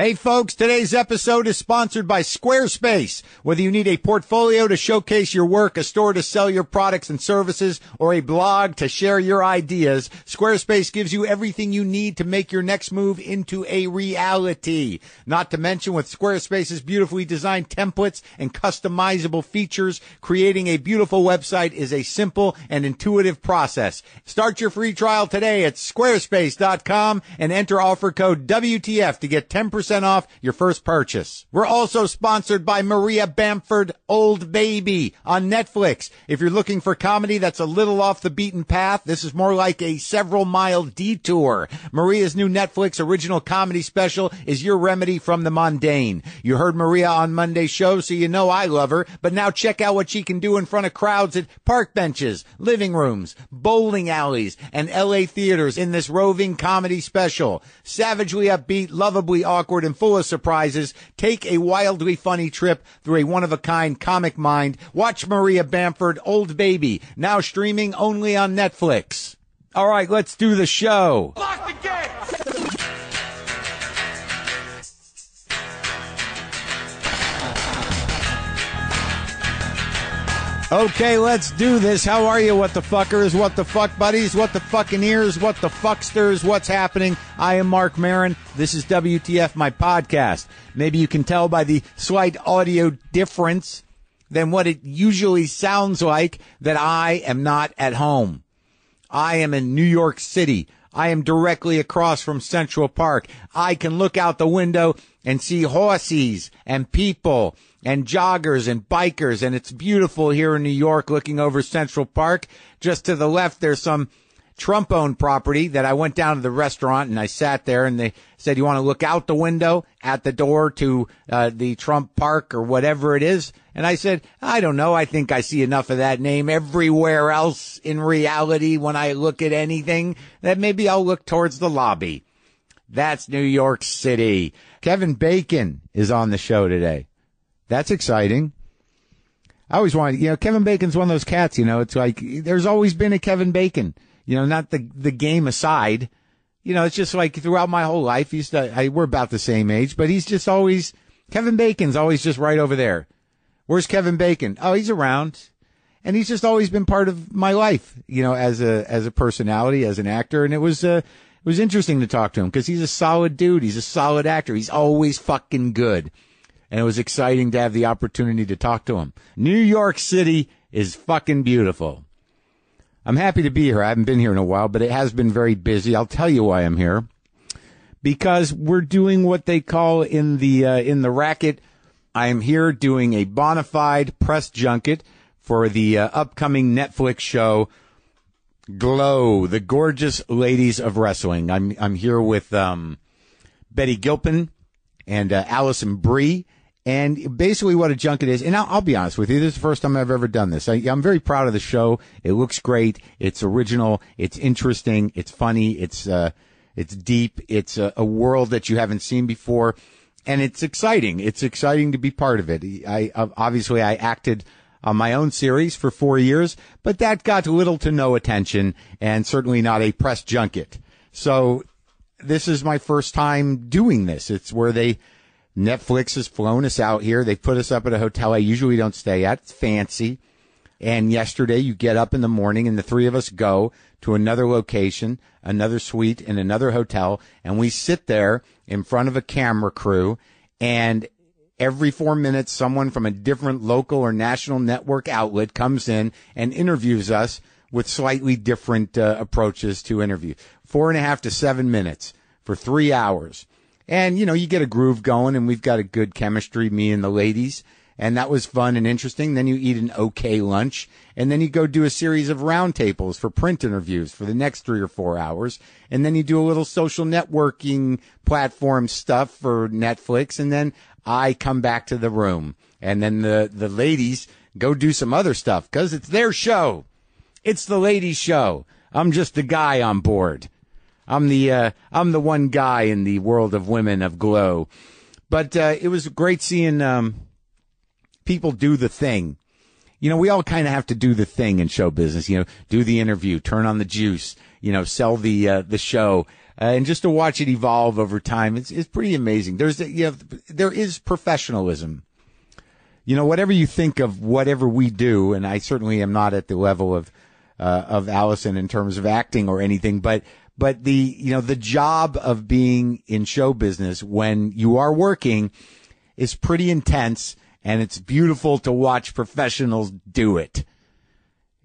Hey folks, today's episode is sponsored by Squarespace. Whether you need a portfolio to showcase your work, a store to sell your products and services, or a blog to share your ideas, Squarespace gives you everything you need to make your next move into a reality. Not to mention with Squarespace's beautifully designed templates and customizable features, creating a beautiful website is a simple and intuitive process. Start your free trial today at squarespace.com and enter offer code WTF to get 10% off your first purchase. We're also sponsored by Maria Bamford Old Baby on Netflix. If you're looking for comedy that's a little off the beaten path, this is more like a several mile detour. Maria's new Netflix original comedy special is your remedy from the mundane. You heard Maria on Monday's show, so you know I love her, but now check out what she can do in front of crowds at park benches, living rooms, bowling alleys, and LA theaters in this roving comedy special. Savagely upbeat, lovably awkward, and full of surprises. Take a wildly funny trip through a one of a kind comic mind. Watch Maria Bamford, Old Baby, now streaming only on Netflix. All right, let's do the show. Lock the gate! Okay, let's do this. How are you, what the fuckers, what the fuck buddies, what the fucking ears, what the fucksters, what's happening? I am Marc Maron. This is WTF, my podcast. Maybe you can tell by the slight audio difference than what it usually sounds like that I am not at home. I am in New York City. I am directly across from Central Park. I can look out the window and see horses and people and joggers and bikers. And it's beautiful here in New York looking over Central Park. Just to the left, there's some Trump owned property that I went down to the restaurant and I sat there and they said, you want to look out the window at the door to uh, the Trump Park or whatever it is? And I said, I don't know. I think I see enough of that name everywhere else in reality when I look at anything that maybe I'll look towards the lobby. That's New York City. Kevin Bacon is on the show today. That's exciting. I always wanted, you know, Kevin Bacon's one of those cats, you know, it's like there's always been a Kevin Bacon, you know, not the, the game aside. You know, it's just like throughout my whole life, he's, I, we're about the same age, but he's just always, Kevin Bacon's always just right over there. Where's Kevin Bacon? Oh, he's around. And he's just always been part of my life, you know, as a, as a personality, as an actor. And it was, uh, it was interesting to talk to him because he's a solid dude. He's a solid actor. He's always fucking good. And it was exciting to have the opportunity to talk to him. New York City is fucking beautiful. I'm happy to be here. I haven't been here in a while, but it has been very busy. I'll tell you why I'm here. Because we're doing what they call in the, uh, in the racket. I am here doing a bona fide press junket for the uh, upcoming Netflix show, Glow, the gorgeous ladies of wrestling. I'm, I'm here with, um, Betty Gilpin and uh, Alison Brie. And basically what a junket is, and I'll, I'll, be honest with you, this is the first time I've ever done this. I, am very proud of the show. It looks great. It's original. It's interesting. It's funny. It's, uh, it's deep. It's a, a world that you haven't seen before. And it's exciting. It's exciting to be part of it. I, obviously I acted on my own series for four years, but that got little to no attention and certainly not a press junket. So this is my first time doing this. It's where they, Netflix has flown us out here. They put us up at a hotel I usually don't stay at. It's fancy. And yesterday you get up in the morning and the three of us go to another location, another suite in another hotel, and we sit there in front of a camera crew and every four minutes someone from a different local or national network outlet comes in and interviews us with slightly different uh, approaches to interview. Four and a half to seven minutes for three hours. And, you know, you get a groove going and we've got a good chemistry, me and the ladies. And that was fun and interesting. Then you eat an okay lunch and then you go do a series of roundtables for print interviews for the next three or four hours. And then you do a little social networking platform stuff for Netflix. And then I come back to the room and then the, the ladies go do some other stuff because it's their show. It's the ladies show. I'm just the guy on board. I'm the uh, I'm the one guy in the world of women of Glow. But uh, it was great seeing um, people do the thing. You know, we all kind of have to do the thing in show business. You know, do the interview, turn on the juice. You know, sell the uh, the show. Uh, and just to watch it evolve over time, it's, it's pretty amazing. There's, you know, there is professionalism. You know, whatever you think of whatever we do, and I certainly am not at the level of, uh, of Alison in terms of acting or anything, but, but the, you know, the job of being in show business when you are working is pretty intense and it's beautiful to watch professionals do it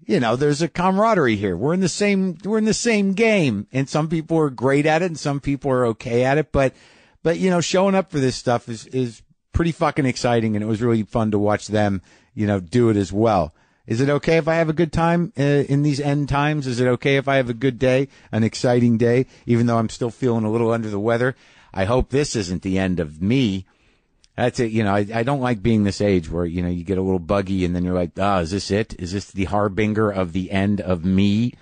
you know, there's a camaraderie here. We're in the same, we're in the same game and some people are great at it and some people are okay at it. But, but, you know, showing up for this stuff is, is pretty fucking exciting. And it was really fun to watch them, you know, do it as well. Is it okay if I have a good time uh, in these end times? Is it okay if I have a good day, an exciting day, even though I'm still feeling a little under the weather? I hope this isn't the end of me that's it. You know, I, I don't like being this age where, you know, you get a little buggy and then you're like, ah, is this it? Is this the harbinger of the end of me?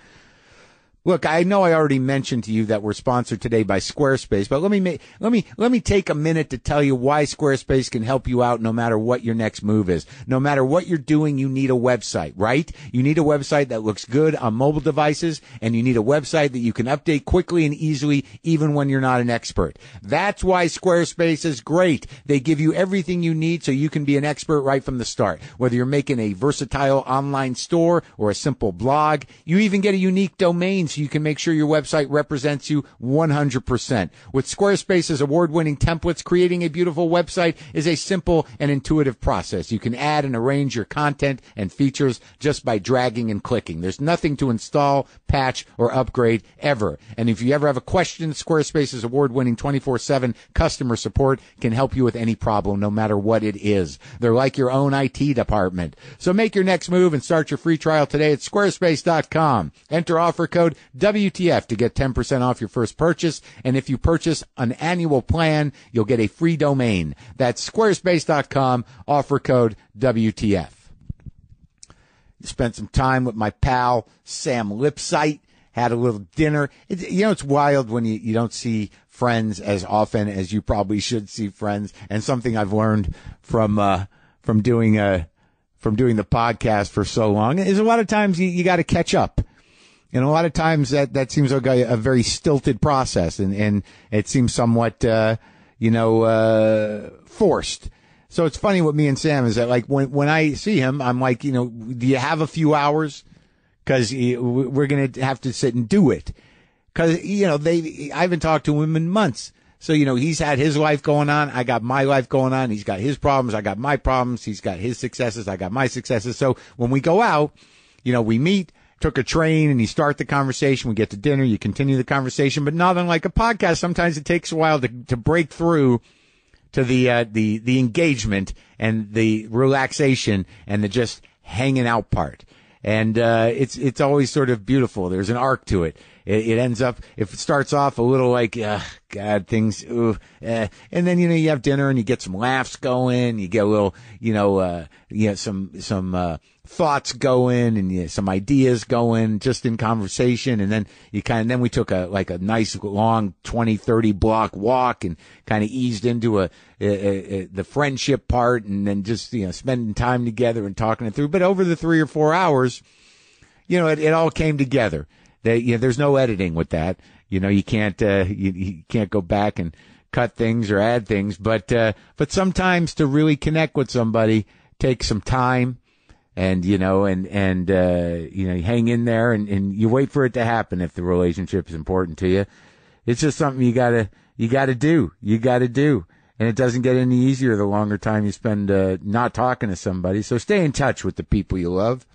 Look, I know I already mentioned to you that we're sponsored today by Squarespace, but let me make, let me let me take a minute to tell you why Squarespace can help you out no matter what your next move is. No matter what you're doing, you need a website, right? You need a website that looks good on mobile devices and you need a website that you can update quickly and easily even when you're not an expert. That's why Squarespace is great. They give you everything you need so you can be an expert right from the start. Whether you're making a versatile online store or a simple blog, you even get a unique domain so you can make sure your website represents you 100%. With Squarespace's award-winning templates, creating a beautiful website is a simple and intuitive process. You can add and arrange your content and features just by dragging and clicking. There's nothing to install, patch, or upgrade ever. And if you ever have a question, Squarespace's award-winning 24-7 customer support can help you with any problem, no matter what it is. They're like your own IT department. So make your next move and start your free trial today at squarespace.com. Enter offer code WTF to get 10% off your first purchase. And if you purchase an annual plan, you'll get a free domain. That's squarespace.com, offer code WTF. Spent some time with my pal, Sam Lipsyte. Had a little dinner. It, you know, it's wild when you, you don't see friends as often as you probably should see friends. And something I've learned from, uh, from doing, uh, from doing the podcast for so long is a lot of times you, you got to catch up and a lot of times that, that seems like a, a very stilted process and, and it seems somewhat, uh, you know, uh, forced. So it's funny with me and Sam is that like when, when I see him, I'm like, you know, do you have a few hours? Cause we're going to have to sit and do it. Cause, you know, they, I haven't talked to him in months. So, you know, he's had his life going on. I got my life going on. He's got his problems. I got my problems. He's got his successes. I got my successes. So when we go out, you know, we meet, took a train and you start the conversation. We get to dinner, you continue the conversation, but not unlike a podcast. Sometimes it takes a while to, to break through to the, uh, the, the engagement and the relaxation and the just hanging out part. And, uh, it's, it's always sort of beautiful. There's an arc to it. It, it ends up, if it starts off a little like, uh, God, things, ooh, eh. and then, you know, you have dinner and you get some laughs going, you get a little, you know, uh, you know, some, some, uh, thoughts going and you some ideas going just in conversation. And then you kind of, then we took a, like a nice long 20, 30 block walk and kind of eased into a, a, a, the friendship part and then just, you know, spending time together and talking it through. But over the three or four hours, you know, it, it all came together. They, you know, there's no editing with that. You know, you can't, uh, you, you can't go back and cut things or add things, but, uh, but sometimes to really connect with somebody takes some time and you know and and uh you know you hang in there and and you wait for it to happen if the relationship is important to you. It's just something you gotta you gotta do. You gotta do. And it doesn't get any easier the longer time you spend uh, not talking to somebody. So stay in touch with the people you love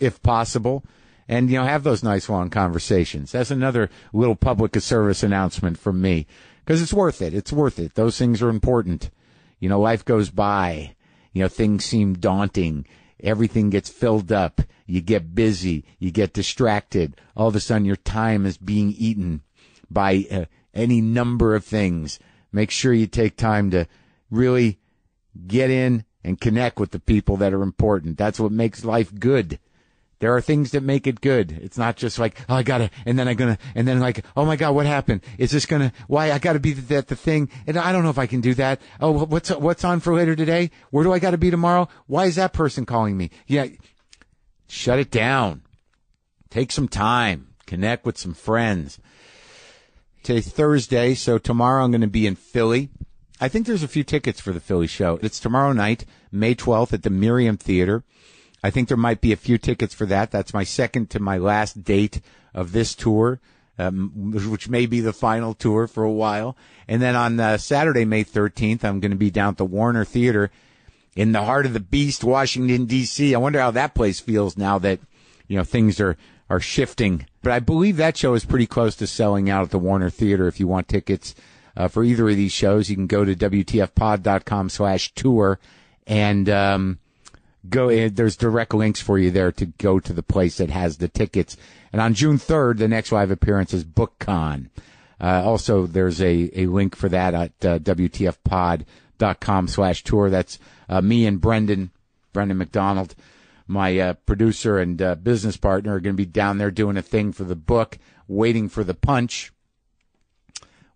if possible. And you know have those nice long conversations. That's another little public service announcement from me. Because it's worth it. It's worth it. Those things are important. You know life goes by. You know things seem daunting everything gets filled up. You get busy. You get distracted. All of a sudden, your time is being eaten by uh, any number of things. Make sure you take time to really get in and connect with the people that are important. That's what makes life good. There are things that make it good. It's not just like, oh, I gotta, and then I'm gonna, and then like, oh my God, what happened? Is this gonna, why I gotta be that the thing? And I don't know if I can do that. Oh, what's, what's on for later today? Where do I gotta be tomorrow? Why is that person calling me? Yeah. Shut it down. Take some time. Connect with some friends. Today's Thursday, so tomorrow I'm going to be in Philly. I think there's a few tickets for the Philly show. It's tomorrow night, May 12th at the Merriam Theater. I think there might be a few tickets for that. That's my second to my last date of this tour, um, which may be the final tour for a while. And then on uh, Saturday, May 13th, I'm going to be down at the Warner Theater in the heart of the beast, Washington, D.C. I wonder how that place feels now that, you know, things are, are shifting. But I believe that show is pretty close to selling out at the Warner Theater. If you want tickets uh, for either of these shows, you can go to WTFpod.com slash tour and, um, go. There's direct links for you there to go to the place that has the tickets. And on June 3rd, the next live appearance is BookCon. Uh, also, there's a, a link for that at uh, WTFpod.com slash tour. That's uh, me and Brendan, Brendan McDonald, my uh, producer and uh, business partner, are going to be down there doing a thing for the book, waiting for the punch,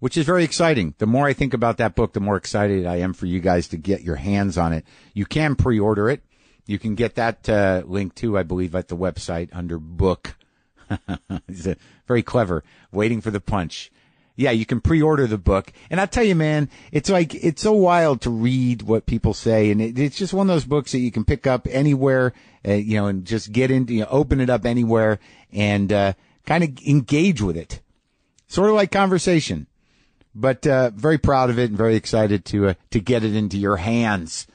which is very exciting. The more I think about that book, the more excited I am for you guys to get your hands on it. You can pre-order it. You can get that uh, link too, I believe, at the website under book. it's very clever. Waiting for the punch. Yeah, you can pre-order the book. And I tell you, man, it's like, it's so wild to read what people say. And it, it's just one of those books that you can pick up anywhere, uh, you know, and just get into, you know, open it up anywhere and, uh, kind of engage with it. Sort of like conversation, but, uh, very proud of it and very excited to, uh, to get it into your hands.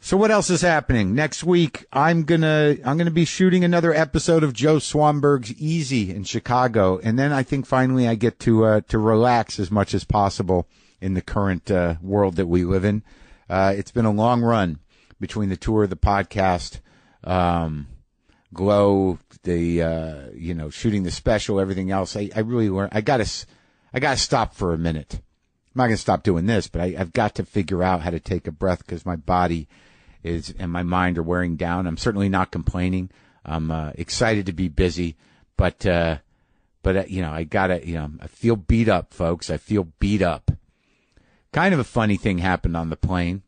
So what else is happening next week? I'm gonna I'm gonna be shooting another episode of Joe Swanberg's Easy in Chicago, and then I think finally I get to uh, to relax as much as possible in the current uh, world that we live in. Uh, it's been a long run between the tour, of the podcast, um, Glow, the uh, you know shooting the special, everything else. I, I really learned. I gotta I gotta stop for a minute. I'm not gonna stop doing this, but I, I've got to figure out how to take a breath because my body is and my mind are wearing down. I'm certainly not complaining. I'm uh, excited to be busy, but uh, but uh, you know I gotta you know I feel beat up, folks. I feel beat up. Kind of a funny thing happened on the plane.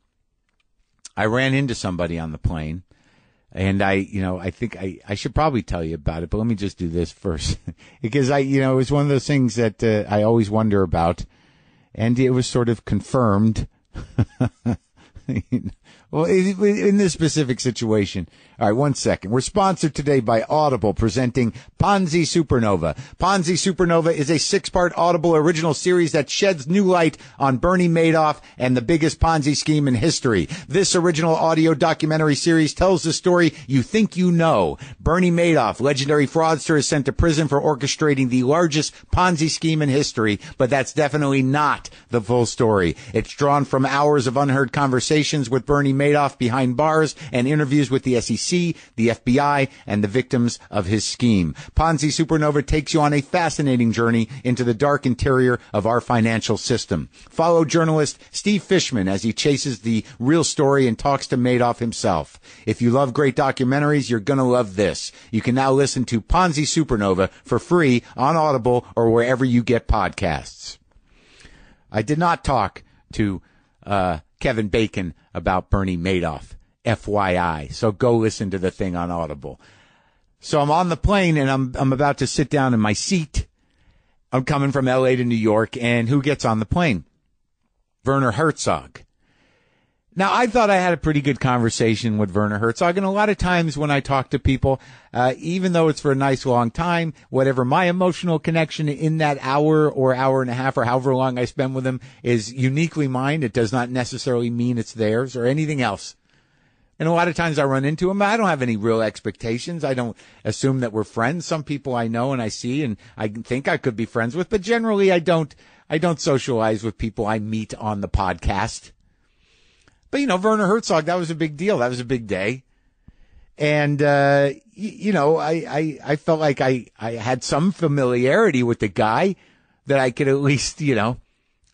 I ran into somebody on the plane, and I you know I think I I should probably tell you about it, but let me just do this first because I you know it was one of those things that uh, I always wonder about, and it was sort of confirmed. Well, in this specific situation. All right, one second. We're sponsored today by Audible presenting Ponzi Supernova. Ponzi Supernova is a six-part Audible original series that sheds new light on Bernie Madoff and the biggest Ponzi scheme in history. This original audio documentary series tells the story you think you know. Bernie Madoff, legendary fraudster, is sent to prison for orchestrating the largest Ponzi scheme in history, but that's definitely not the full story. It's drawn from hours of unheard conversations with Bernie Madoff behind bars and interviews with the SEC, the FBI, and the victims of his scheme. Ponzi Supernova takes you on a fascinating journey into the dark interior of our financial system. Follow journalist Steve Fishman as he chases the real story and talks to Madoff himself. If you love great documentaries, you're gonna love this. You can now listen to Ponzi Supernova for free on Audible or wherever you get podcasts. I did not talk to uh, Kevin Bacon about Bernie Madoff. FYI. So go listen to the thing on Audible. So I'm on the plane and I'm I'm about to sit down in my seat. I'm coming from LA to New York and who gets on the plane? Werner Herzog. Now, I thought I had a pretty good conversation with Werner Herzog, and a lot of times when I talk to people, uh, even though it's for a nice long time, whatever my emotional connection in that hour or hour and a half or however long I spend with them is uniquely mine. It does not necessarily mean it's theirs or anything else. And a lot of times I run into them. I don't have any real expectations. I don't assume that we're friends. Some people I know and I see and I think I could be friends with, but generally I don't, I don't socialize with people I meet on the podcast. But you know, Werner Herzog, that was a big deal. That was a big day. And, uh, y- you know, I, I, I felt like I, I had some familiarity with the guy that I could at least, you know,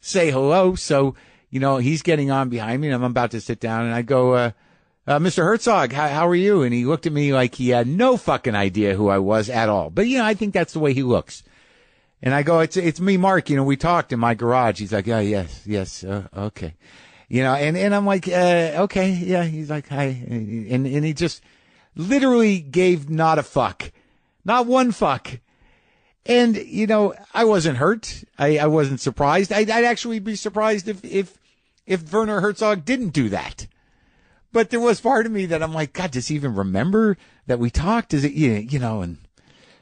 say hello. So, you know, he's getting on behind me and I'm about to sit down and I go, uh, uh, Mr. Herzog, how, how are you? And he looked at me like he had no fucking idea who I was at all. But, you know, I think that's the way he looks. And I go, it's, it's me, Mark. You know, we talked in my garage. He's like, oh, yes, yes. Uh, okay you know, and, and I'm like, uh, okay, yeah. He's like, hi. And, and he just literally gave not a fuck, not one fuck. And, you know, I wasn't hurt. I, I wasn't surprised. I'd, I'd actually be surprised if, if, if Werner Herzog didn't do that. But there was part of me that I'm like, God, does he even remember that we talked? Is it, you know, and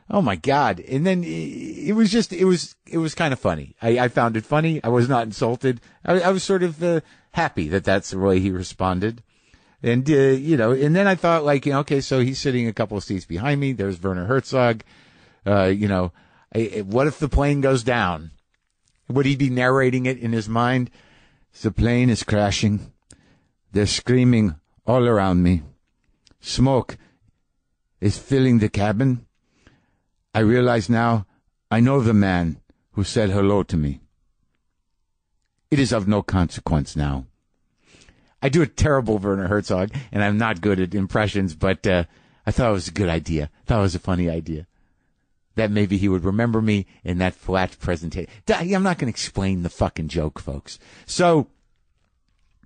oh my God. And then it was just, it was, it was kind of funny. I, I found it funny. I was not insulted. I, I was sort of uh, happy that that's the way he responded. And, uh, you know, and then I thought like, you know, okay, so he's sitting a couple of seats behind me. There's Werner Herzog. Uh, you know, what if the plane goes down? Would he be narrating it in his mind? The plane is crashing. They're screaming all around me. Smoke is filling the cabin. I realize now I know the man who said hello to me. It is of no consequence now. I do a terrible Werner Herzog, and I'm not good at impressions, but uh, I thought it was a good idea. I thought it was a funny idea. That maybe he would remember me in that flat presentation. I'm not going to explain the fucking joke, folks. So,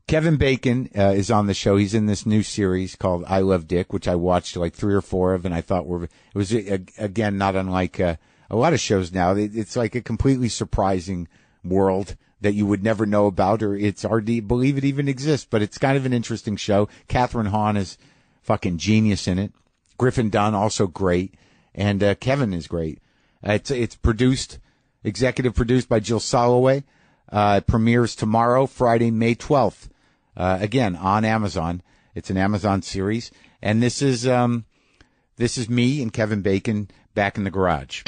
Kevin Bacon uh, is on the show. He's in this new series called I Love Dick, which I watched like three or four of, and I thought were it was again not unlike uh, a lot of shows now. It's like a completely surprising world that you would never know about, or it's hard to believe it even exists. But it's kind of an interesting show. Kathryn Hahn is fucking genius in it. Griffin Dunne also great, and uh, Kevin is great. Uh, it's it's produced, executive produced by Jill Soloway. Uh, it premieres tomorrow, Friday, May twelfth. Uh, again, on Amazon. It's an Amazon series. And this is, um, this is me and Kevin Bacon back in the garage.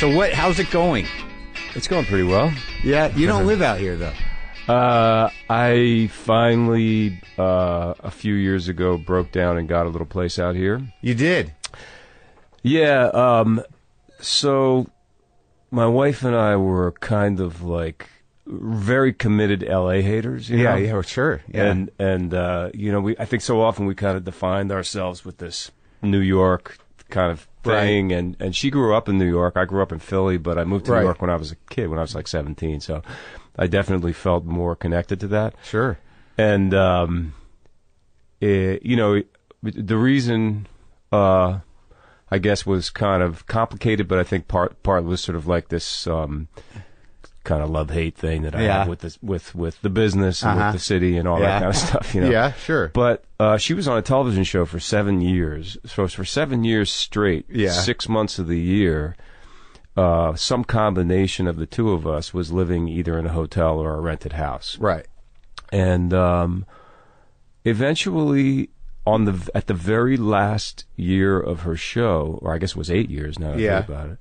So what, how's it going? It's going pretty well. Yeah, you don't live out here though. Uh, I finally, uh, a few years ago, broke down and got a little place out here. You did? Yeah. Um, so my wife and I were kind of like very committed LA haters. yeah, know? yeah, sure. Yeah. And and uh, you know, we I think so often we kind of defined ourselves with this New York kind of thing. Right. And and she grew up in New York. I grew up in Philly, but I moved to Right. New York when I was a kid, when I was like 17. So I definitely felt more connected to that. sure. And um, it, you know, the reason. Uh, I guess was kind of complicated, but I think part part was sort of like this um, kind of love hate thing that I Yeah. have with this with with the business and Uh-huh. with the city and all Yeah. that kind of stuff. You know. Yeah, sure. But uh, she was on a television show for seven years. So for seven years straight, Yeah. six months of the year, uh, some combination of the two of us was living either in a hotel or a rented house Right. and um, eventually on the at the very last year of her show, or I guess it was eight years now. Yeah. think about it.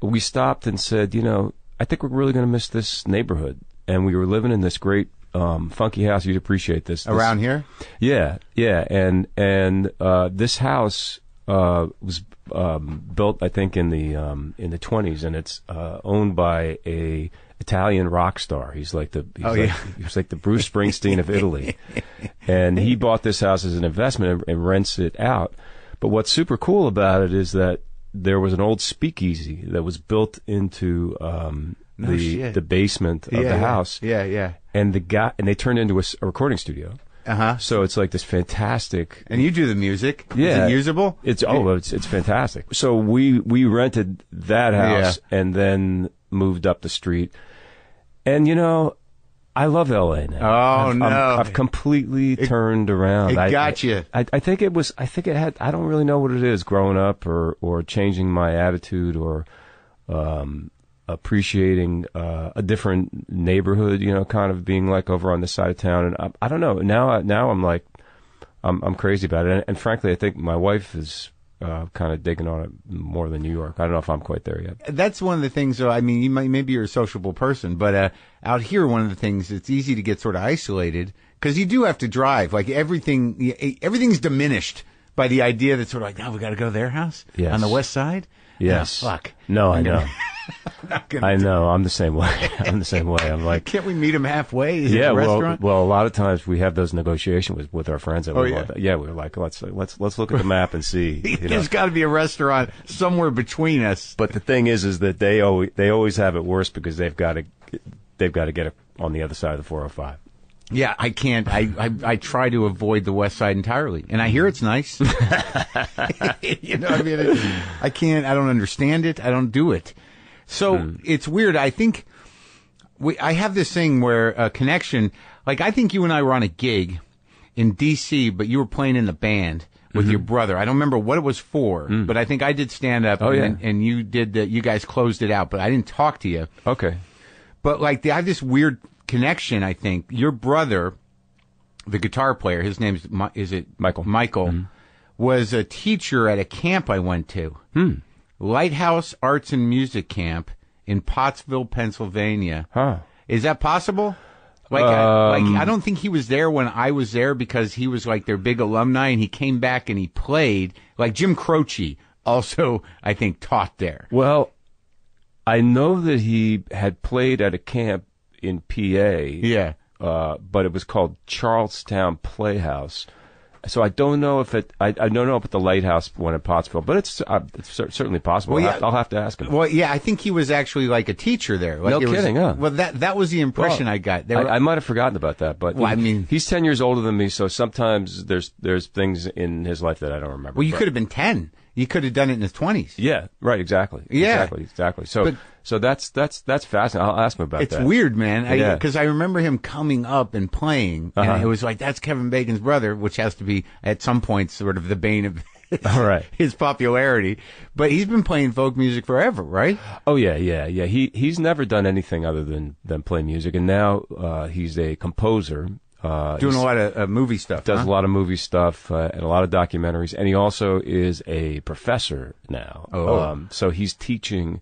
We stopped and said, you know, I think we're really going to miss this neighborhood, and we were living in this great. Um, funky house, you'd appreciate this. This- Around here? yeah, yeah, and and uh, this house uh, was um, built, I think, in the um, in the twenties, and it's uh, owned by a Italian rock star. He's like the he's Oh, like, yeah. he's like the Bruce Springsteen of Italy, and he bought this house as an investment and, and rents it out. But what's super cool about it is that there was an old speakeasy that was built into um, No the shit. the basement of yeah, the yeah. house, Yeah, yeah. and the guy and they turned it into a recording studio. Uh huh. So it's like this fantastic. And you do the music. Yeah. Is it usable? It's oh, it's it's fantastic. So we we rented that house and then moved up the street, and you know, I love L.A. now. Oh, I've, no. I'm- I've completely turned around. it I, got you. I, I think it was. I think it had. I don't really know what it is. Growing up, or or changing my attitude, or um, appreciating uh, a different neighborhood. You know, kind of being like over on this side of town, and I, I don't know. Now, I- now I'm like, I'm I'm crazy about it, and, and frankly, I think my wife is uh, kind of digging on it more than New York. I don't know if I'm quite there yet. That's one of the things. I mean, you might maybe you're a sociable person, but uh, out here, one of the things it's easy to get sort of isolated because you do have to drive. Like everything, everything's diminished by the idea that sort of like, now we got to go to their house Yes. on the west side. Yes. Oh, fuck. No, I know. gonna- Not gonna I know. I'm the same way. I'm the same way. I'm like, Can't we meet him halfway? Is yeah. Well, restaurant? well, a lot of times we have those negotiations with, with our friends. That Oh, we yeah. Yeah, we're like, let's let's let's look at the map and see. You. There's got to be a restaurant somewhere between us. But the thing is, is that they always they always have it worse because they've got to they've got to get it on the other side of the 405. Yeah, I can't. I, I I try to avoid the West Side entirely, and I hear it's nice. you know, what I mean, it, I can't. I don't understand it. I don't do it. So hmm. it's weird. I think we. I have this thing where a connection. Like I think you and I were on a gig in D.C., but you were playing in the band with mm-hmm. your brother. I don't remember what it was for, hmm. but I think I did stand up. Oh, and, yeah. and you did. The, you guys closed it out, but I didn't talk to you Okay. but like I have this weird connection. I think your brother, the guitar player, his name's Mi- is it Michael. Michael was a teacher at a camp I went to, Hmm. Lighthouse Arts and Music Camp in Pottsville, Pennsylvania. Huh. Is that possible? Like, I, Um, like I don't think he was there when I was there because he was like their big alumni, and he came back and he played. Like Jim Croce also, I think, taught there. Well, I know that he had played at a camp in PA. Yeah. uh, but it was called Charlestown Playhouse. So I don't know if it. I, I don't know if it's the Lighthouse one in Pottsville, but it's uh, it's cer- certainly possible. Well, I'll, yeah. have, I'll have to ask him. Well, yeah, I think he was actually like a teacher there. Like No it was- kidding, huh? Well, that that was the impression Well, I got. They I, were- I might have forgotten about that, but Well, I mean- he's ten years older than me, so sometimes there's there's things in his life that I don't remember. well, you but- could have been ten. You could have done it in his twenties. yeah, right, exactly, Yeah. exactly, exactly. So But- so that's that's that's fascinating. I'll ask him about It's that. It's weird, man. Yeah. Because I, remember him coming up and playing, Uh-huh. and it was like that's Kevin Bacon's brother, which has to be at some point sort of the bane of his, All right. his popularity. But he's been playing folk music forever, right? Oh yeah, yeah, yeah. He he's never done anything other than than play music, and now uh, he's a composer. Uh, Doing a lot of uh, movie stuff. does huh? a lot of movie stuff uh, and a lot of documentaries, and he also is a professor now. Oh. Um, so he's teaching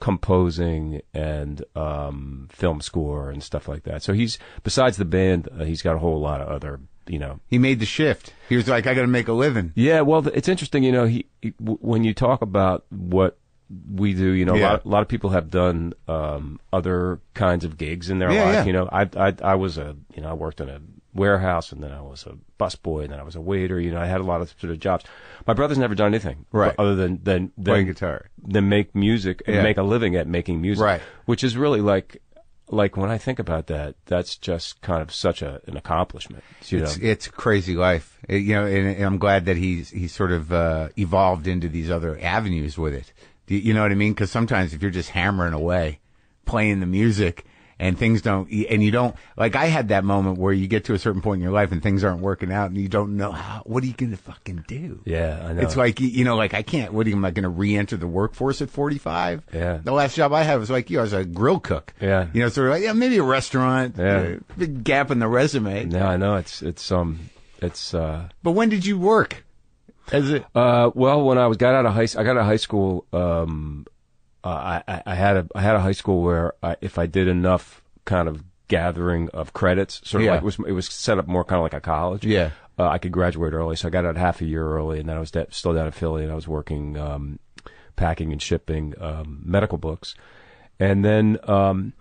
composing and um, film score and stuff like that. So he's besides the band, uh, he's got a whole lot of other, you know. He made the shift. He was like, I got to make a living. Yeah, well, it's interesting, you know. He, he w- when you talk about what we do, you know, Yeah. a, lot, a lot of people have done um, other kinds of gigs in their Yeah, life. yeah. You know, I, I I was a you know I worked in a warehouse and then I was a busboy and then I was a waiter. You know, I had a lot of sort of jobs. My brother's never done anything Right. other than than, Play than guitar. than make music and make a living at making music. Right. Which is really like like when I think about that, that's just kind of such a an accomplishment. You know. It's, it's a crazy life, It- you know, and, and I'm glad that he's he's sort of uh, evolved into these other avenues with it. Do you, know what I mean? Because sometimes if you're just hammering away, playing the music, and things don't, and you don't like, I had that moment where you get to a certain point in your life and things aren't working out, and you don't know how. What are you going to fucking do? yeah, I know. It's like you- know, like I can't. What am I going to re-enter the workforce at 45? Yeah. The last job I had was like you. I was a grill cook. Yeah. You know, sort of like yeah, maybe a restaurant. Yeah. big gap in the resume. No, I know it's it's um it's uh But when did you work? As it? uh well when I was got out of high I got out of high school um uh, I I- had a I had a high school where I, if I did enough kind of gathering of credits sort of Yeah. like it was it was set up more kind of like a college Yeah. uh, I could graduate early so I got out half a year early and then I was da- still down in Philly and I was working um packing and shipping um medical books and then um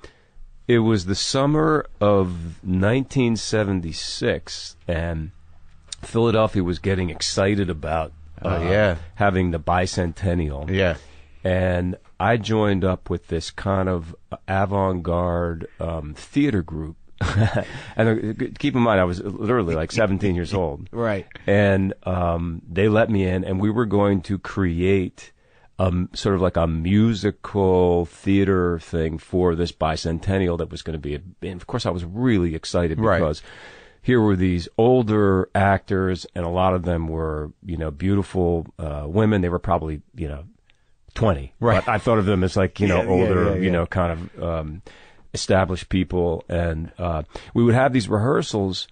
it was the summer of 1976 and Philadelphia was getting excited about uh, Oh, yeah. having the bicentennial. yeah. And I joined up with this kind of avant-garde um, theater group. and uh, keep in mind, I was literally like 17 years old. Right. And um, they let me in, and we were going to create um, sort of like a musical theater thing for this bicentennial that was going to be. A, and of course, I was really excited Right. Here were these older actors, and a lot of them were, you know, beautiful uh, women. They were probably, you know, 20. Right. But I thought of them as like, you know, Yeah, yeah, older, yeah, you know, kind of um, established people. And uh, we would have these rehearsals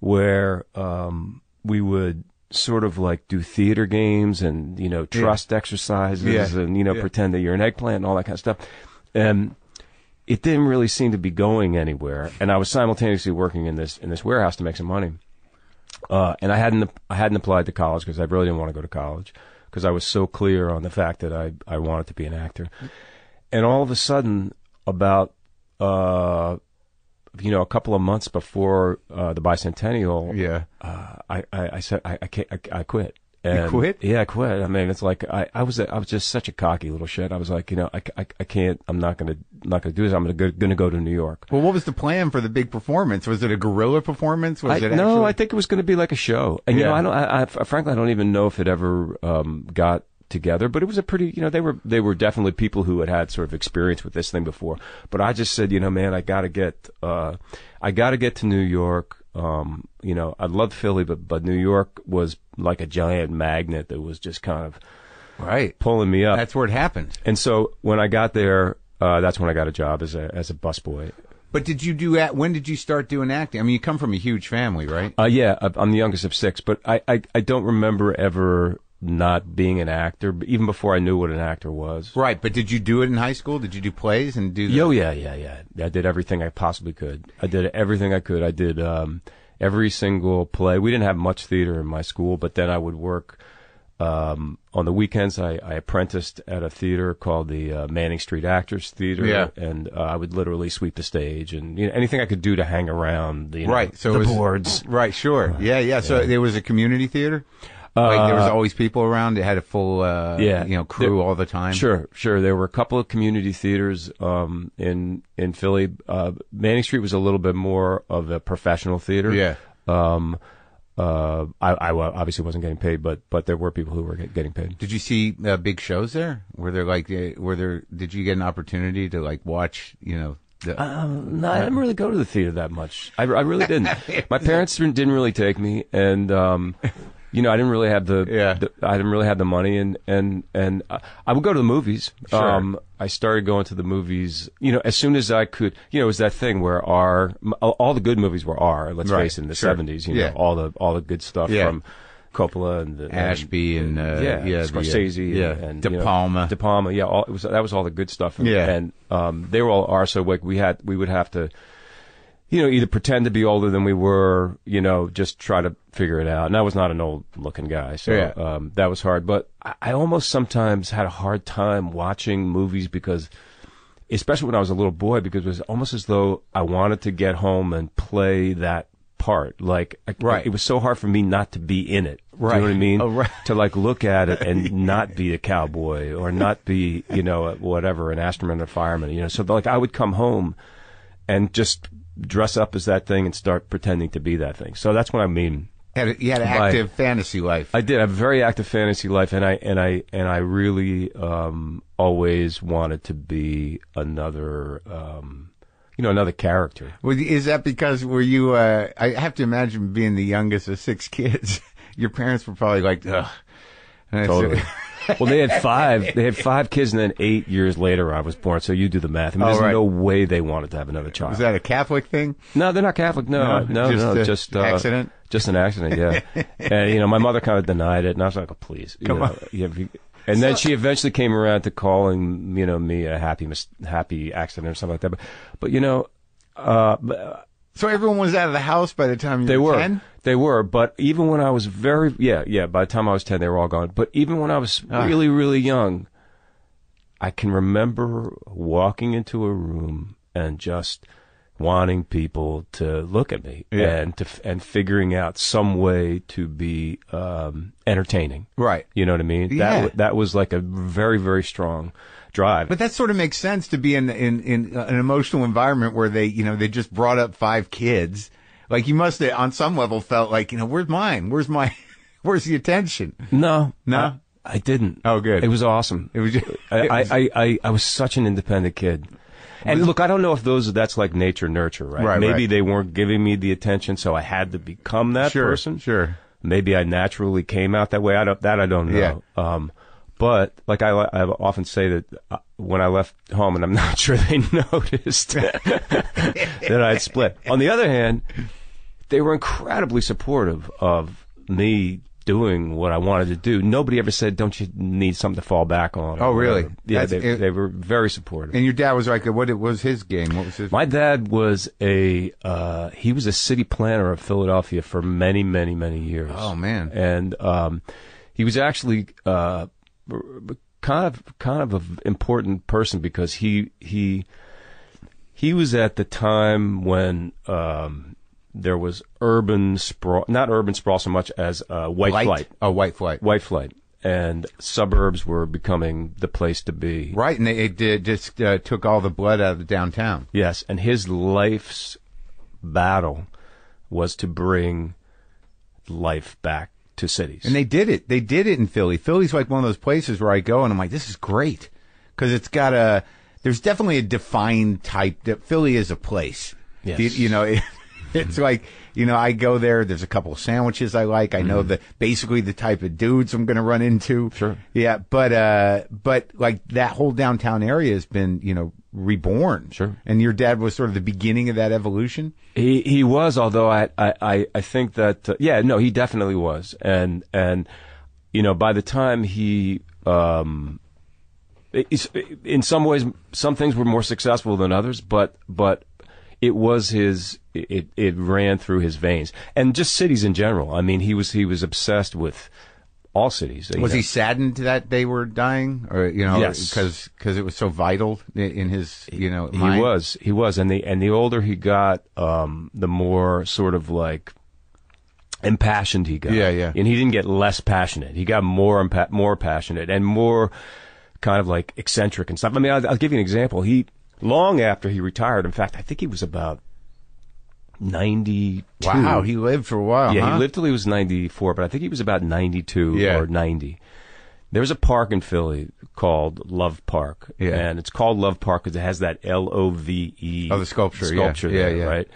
where um, we would sort of like do theater games and, you know, trust exercises Yeah. and, you know, Yeah. pretend that you're an eggplant and all that kind of stuff. And it didn't really seem to be going anywhere. And I was simultaneously working in this in this warehouse to make some money. Uh, and I hadn't I hadn't applied to college because I really didn't want to go to college because I was so clear on the fact that I I wanted to be an actor. And all of a sudden, about uh, you know, a couple of months before uh, the bicentennial, Yeah. uh, I, I I said I I, I I quit. And quit? Yeah, I quit. I mean, it's like I, I was a, I was just such a cocky little shit. I was like, you know, I, I, I can't. I'm not gonna not gonna do this. I'm gonna go, gonna go to New York. Well, what was the plan for the big performance? Was it a guerrilla performance? Was I, it no, actually- I think it was going to be like a show. And you Yeah. know, I don't. I, I frankly, I don't even know if it ever um, got together. But it was a pretty. You know, they were they were definitely people who had had sort of experience with this thing before. But I just said, you know, man, I got to get. Uh, I got to get to New York. Um, you know, I loved Philly, but but New York was like a giant magnet that was just kind of right. pulling me up. That's where it happened. and so when I got there, uh, that's when I got a job as a as a busboy. But did you do that? When did you start doing acting? I mean, you come from a huge family, right? Uh, yeah, I'm the youngest of six, but I, I, I don't remember ever not being an actor, even before I knew what an actor was. Right. But did you do it in high school? Did you do plays and do? The, Yo, yeah, yeah, yeah. I did everything I possibly could. I did everything I could. I did um, every single play. We didn't have much theater in my school, but then I would work um, on the weekends. I, I apprenticed at a theater called the uh, Manning Street Actors Theater, Yeah. and uh, I would literally sweep the stage and you know, anything I could do to hang around. The, you know, Right. So the it was, boards. Right. Sure. Yeah. Yeah. So it was a community theater. Like there was always people around. It had a full, uh, Uh, yeah. you know, crew There- all the time. Sure, sure. There were a couple of community theaters um, in in Philly. Uh, Manning Street was a little bit more of a professional theater. Yeah. Um, uh, I, I obviously wasn't getting paid, but but there were people who were get, getting paid. Did you see uh, big shows there? Were there like, uh, were there? Did you get an opportunity to like watch? You know, the, Um, no, I didn't really go to the theater that much. I, I really didn't. My parents didn't didn't really take me, and um, you know, I didn't really have the, Yeah. the I didn't really have the money, and and and I, would go to the movies. Sure. Um, I started going to the movies, you know, as soon as I could. You know, it was that thing where our all the good movies were R. Let's Right, face it, in the sure. seventies, you Yeah. know, all the all the good stuff Yeah. from Coppola and, the, Ashby and uh, yeah, yeah, the, uh, Scorsese, yeah, and De you know, Palma. De Palma, yeah, all, it was that was all the good stuff. And, Yeah. and um, they were all R. So like we had, we would have to, you know, either pretend to be older than we were, you know, just try to figure it out. And I was not an old looking guy, so Yeah. um, that was hard. But I, I almost sometimes had a hard time watching movies because. Especially when I was a little boy, because it was almost as though I wanted to get home and play that part. Like, I, Right. it was so hard for me not to be in it. Right. you know what I mean? Oh, right. to like look at it and not be a cowboy or not be, you know, whatever, an astronaut or fireman, you know. So like I would come home and just dress up as that thing and start pretending to be that thing. So that's what I mean. Had a, you had an By- active fantasy life. I did I have a very active fantasy life and I and I and I really um always wanted to be another um you know, another character. Is that because were you? Uh, I have to imagine being the youngest of six kids. Your parents were probably like, ugh. And I said- Totally. well, they had five. They had five kids, and then eight years later, I was born. So you do the math. I mean, there's right. no way they wanted to have another child. Is that a Catholic thing? No, they're not Catholic. No, No, no, just no, just uh, accident? Just an accident. Yeah, and you know, my mother kind of denied it, and I was like, oh, "Please, you Come know, on. and then she eventually came around to calling you know me a happy mis- happy accident or something like that. But, but you know, uh, but So everyone was out of the house by the time you they were were, 10? they were. But even when I was very, yeah, yeah. By the time I was ten, they were all gone. But even when I was Ah. really, really young, I can remember walking into a room and just wanting people to look at me Yeah. and to and figuring out some way to be um, entertaining. Right. You know what I mean? Yeah. That that was like a very very strong drive. But that sort of makes sense to be in, in, in an emotional environment where they, you know, they just brought up five kids. Like you must have, on some level, felt like, you know, where's mine? Where's my, where's the attention? no, No? I, I didn't. Oh, good. It was awesome. It was just, I, I, I, I was such an independent kid. And look, I don't know if those that's like nature nurture, right? Right, Maybe right. they weren't giving me the attention, so I had to become that sure, person. sure. Maybe I naturally came out that way. I don't, that I don't know. Um, but like I, I often say that uh, when I left home, and I'm not sure they noticed that I'd split. On the other hand, they were incredibly supportive of me doing what I wanted to do. Nobody ever said, "Don't you need something to fall back on?" Oh, really? whatever. Yeah, they, it- they were very supportive. And your dad was like, what it was his game? What was his? My dad was a uh, he was a city planner of Philadelphia for many, many, many years. Oh, man. And um, he was actually uh, kind of kind of an important person because he he he was at the time when um, there was urban sprawl, not urban sprawl so much as uh, white Light? flight, Oh, white flight. white flight, and suburbs were becoming the place to be. Right, and they, it did, just uh, took all the blood out of the downtown. Yes, and his life's battle was to bring life back to cities. And they did it. They did it in Philly. Philly's like one of those places where I go and I'm like, this is great because it's got a. There's definitely a defined type. That Philly is a place. Yes. You, you know, it, it's like you know, I go there. There's a couple of sandwiches I like. I know the basically the type of dudes I'm going to run into. Mm-hmm. Sure. Yeah, but uh, but like that whole downtown area has been you know reborn. Sure. And your dad was sort of the beginning of that evolution. He he was, although I I I, think that uh, yeah, no, he definitely was, and and you know by the time he um, it's, in some ways some things were more successful than others, but but it was his it it ran through his veins, and just cities in general. I mean, he was he was obsessed with all cities. Was know. he saddened that they were dying, or you know, Yes. because it was so vital in his you know He was, he was, and the and the older he got, um, the more sort of like impassioned he got. Yeah, yeah. And he didn't get less passionate. He got more impa- more passionate and more kind of like eccentric and stuff. I mean, I'll, I'll give you an example. He long after he retired. In fact, I think he was about ninety two. Wow, he lived for a while. Yeah, huh? he lived till he was 94, but I think he was about 92 Yeah. or 90. There was a park in Philly called Love Park, Yeah. and it's called Love Park because it has that L O V E. Oh, the sculpture, yeah. sculpture Yeah, there, yeah. right?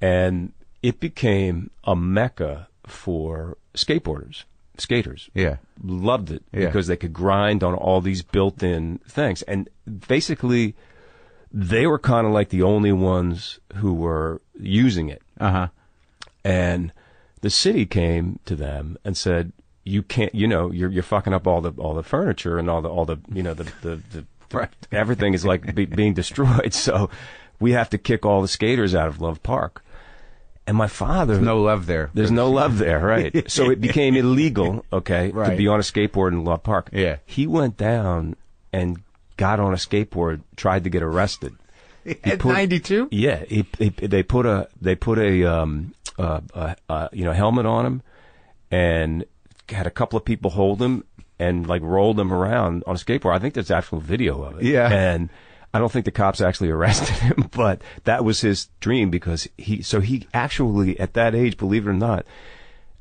And it became a mecca for skateboarders, skaters. Yeah. Loved it Yeah. because they could grind on all these built-in things, and basically, they were kind of like the only ones who were using it Uh huh. and the city came to them and said, "You can't, you know, you're you're fucking up all the all the furniture and all the all the you know the the, the Right. everything is like be, being destroyed. So we have to kick all the skaters out of Love Park." And my father, No love there. there's no love there, right? so it became illegal, okay, to be on a skateboard in Love Park. Yeah. he went down and got on a skateboard, tried to get arrested. At 92? Yeah, he, he, they put a they put a um uh, uh, uh you know helmet on him, and had a couple of people hold him and like rolled him around on a skateboard. I think there's actual video of it. Yeah. and I don't think the cops actually arrested him, but that was his dream because he so he actually at that age, believe it or not.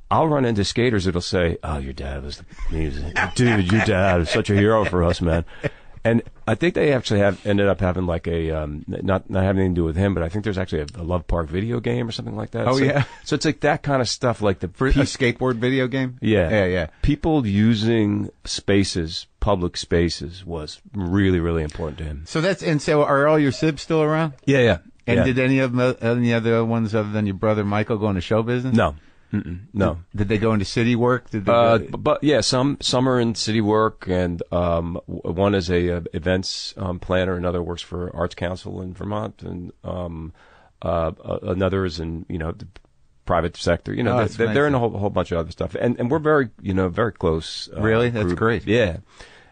I'll run into skaters that'll say, "Oh, your dad was the music, dude. Your dad was such a hero for us, man." And I think they actually have ended up having like a um, not not having anything to do with him, but I think there's actually a, a Love Park video game or something like that. Oh, so, yeah. So it's like that kind of stuff, like the For a pe- skateboard video game? yeah, Yeah, yeah. People using spaces, public spaces, was really really important to him. So that's, and so are all your sibs still around? Yeah, yeah. And yeah. did any of them, any other ones other than your brother Michael go into show business? no, Mm-mm. no. Did they go into city work? Did they Uh, go- but yeah, some some are in city work, and um, one is a, uh events um, planner, another works for Arts Council in Vermont, and um, uh, another is in you know the private sector. You know, Oh, they- they're in a whole, whole bunch of other stuff, and and we're very you know very close. Uh, Really? That's group. great. Yeah,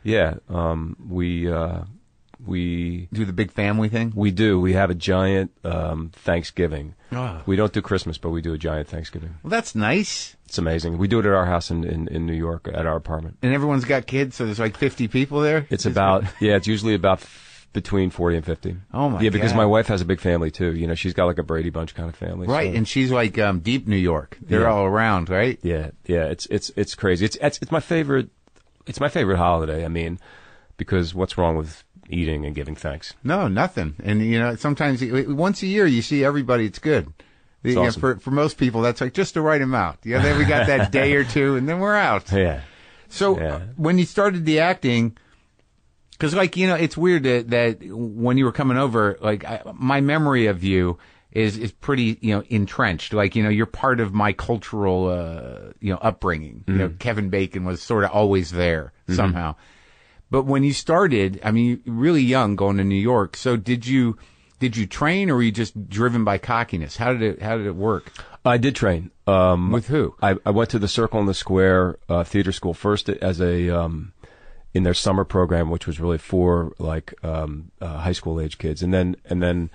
yeah. Um, we uh, we do the big family thing? we do. We have a giant um, Thanksgiving. Oh. We don't do Christmas, but we do a giant Thanksgiving. Well, that's nice. It's amazing. We do it at our house in, in, in New York at our apartment. And everyone's got kids, so there's like 50 people there? It's about yeah. It's usually about f- between forty and fifty. Oh, my god. Yeah, because God. my wife has a big family too. You know, she's got like a Brady Bunch kind of family. Right, so- and she's like um, deep New York. They're Yeah. all around, right? yeah, yeah. It's it's it's crazy. It's it's it's my favorite. It's my favorite holiday. I mean, because what's wrong with eating and giving thanks? No, nothing. And you know, sometimes once a year you see everybody. It's good. You know, awesome. for for most people, that's like just the right amount. Yeah, then we got that day or two, and then we're out. Yeah. So Yeah. uh, when you started the acting, because like you know, it's weird that, that when you were coming over, like I, my memory of you is is pretty you know entrenched. Like you know, you're part of my cultural uh, you know upbringing. You know, Kevin Bacon was sort of always there somehow. But when you started, I mean, really young, going to New York. So did you did you train, or were you just driven by cockiness? How did it How did it work? I did train. Um, With who? I, I went to the Circle in the Square uh, theater school first as a um, in their summer program, which was really for like um, uh, high school age kids, and then and then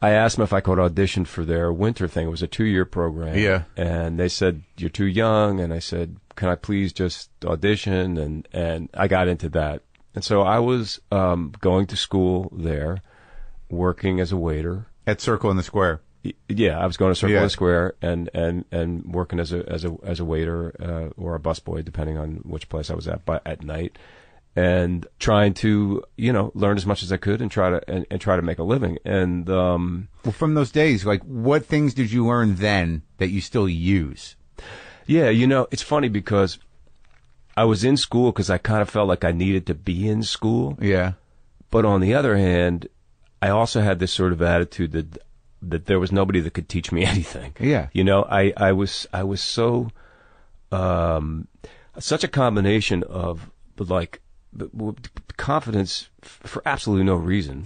I asked them if I could audition for their winter thing. It was a two-year program. Yeah. And they said you're too young, and I said, can I please just audition? And and I got into that. And so I was um, going to school there, working as a waiter. At Circle in the Square. Yeah, I was going to Circle Yeah. the Square and, and, and working as a as a as a waiter uh, or a busboy, depending on which place I was at, but at night, and trying to you know learn as much as I could and try to and, and try to make a living. And um, Well, from those days, like, what things did you learn then that you still use? Yeah, you know, it's funny because I was in school because I kind of felt like I needed to be in school, Yeah. but on the other hand, I also had this sort of attitude that that there was nobody that could teach me anything. Yeah. You know, I, I was I was so um, such a combination of like confidence f- for absolutely no reason,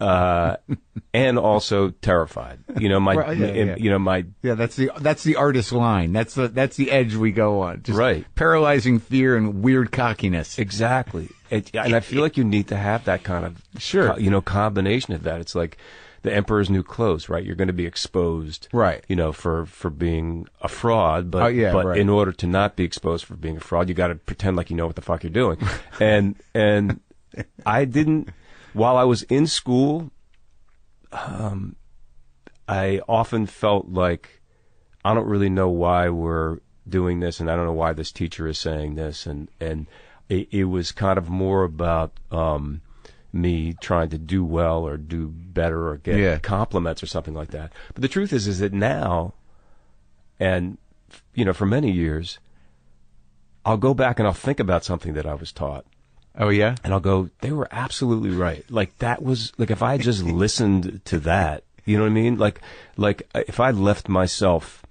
uh, and also terrified. You know, my Right, yeah, yeah. you know my Yeah, that's the that's the artist line. That's the that's the edge we go on. Just Right. Paralyzing fear and weird cockiness. Exactly, it, and I feel like you need to have that kind of Sure. co- you know, combination of that. It's like the emperor's new clothes, right? You're going to be exposed, Right. You know, for for being a fraud, but Oh, yeah, but right. in order to not be exposed for being a fraud, you got to pretend like you know what the fuck you're doing. and and I didn't. While I was in school, um, I often felt like I don't really know why we're doing this, and I don't know why this teacher is saying this, and and it, it was kind of more about um, me trying to do well or do better or get Yeah. compliments or something like that. But the truth is, is that now, and you know, for many years, I'll go back and I'll think about something that I was taught, Oh yeah. and I'll go, they were absolutely right. Like that was like if I had just listened to that, you know what I mean? Like like if I left myself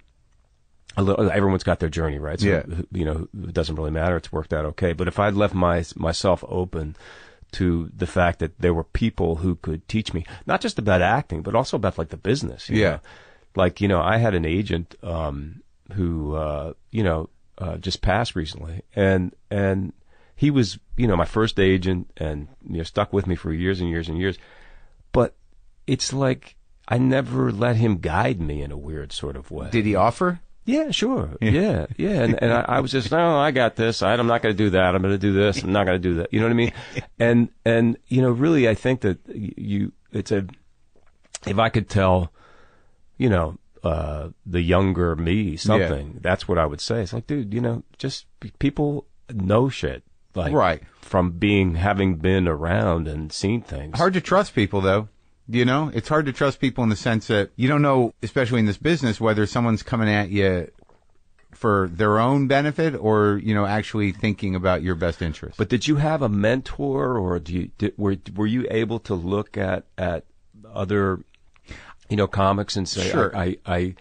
a little, everyone's got their journey, right? So, Yeah. You know, it doesn't really matter. It's worked out okay. But if I'd left my myself open to the fact that there were people who could teach me, not just about acting, but also about like the business. you Yeah. know? Like, you know, I had an agent, um, who, uh, you know, uh, just passed recently and, and he was, you know, my first agent and, you know, stuck with me for years and years and years. But it's like, I never let him guide me in a weird sort of way. Did he offer? Yeah, sure. Yeah, yeah. And, and I, I was just, no, I got this. I, I'm not going to do that. I'm going to do this. I'm not going to do that. You know what I mean? And, and, you know, really, I think that you, it's a, if I could tell, you know, uh, the younger me something, that's what I would say. It's like, dude, you know, just people know shit. Like, Right. From being, having been around and seen things. Hard to trust people though. You know, it's hard to trust people in the sense that you don't know, especially in this business, whether someone's coming at you for their own benefit or you know actually thinking about your best interest. But did you have a mentor, or do you did, were were you able to look at at other, you know, comics and say, Sure. I, I,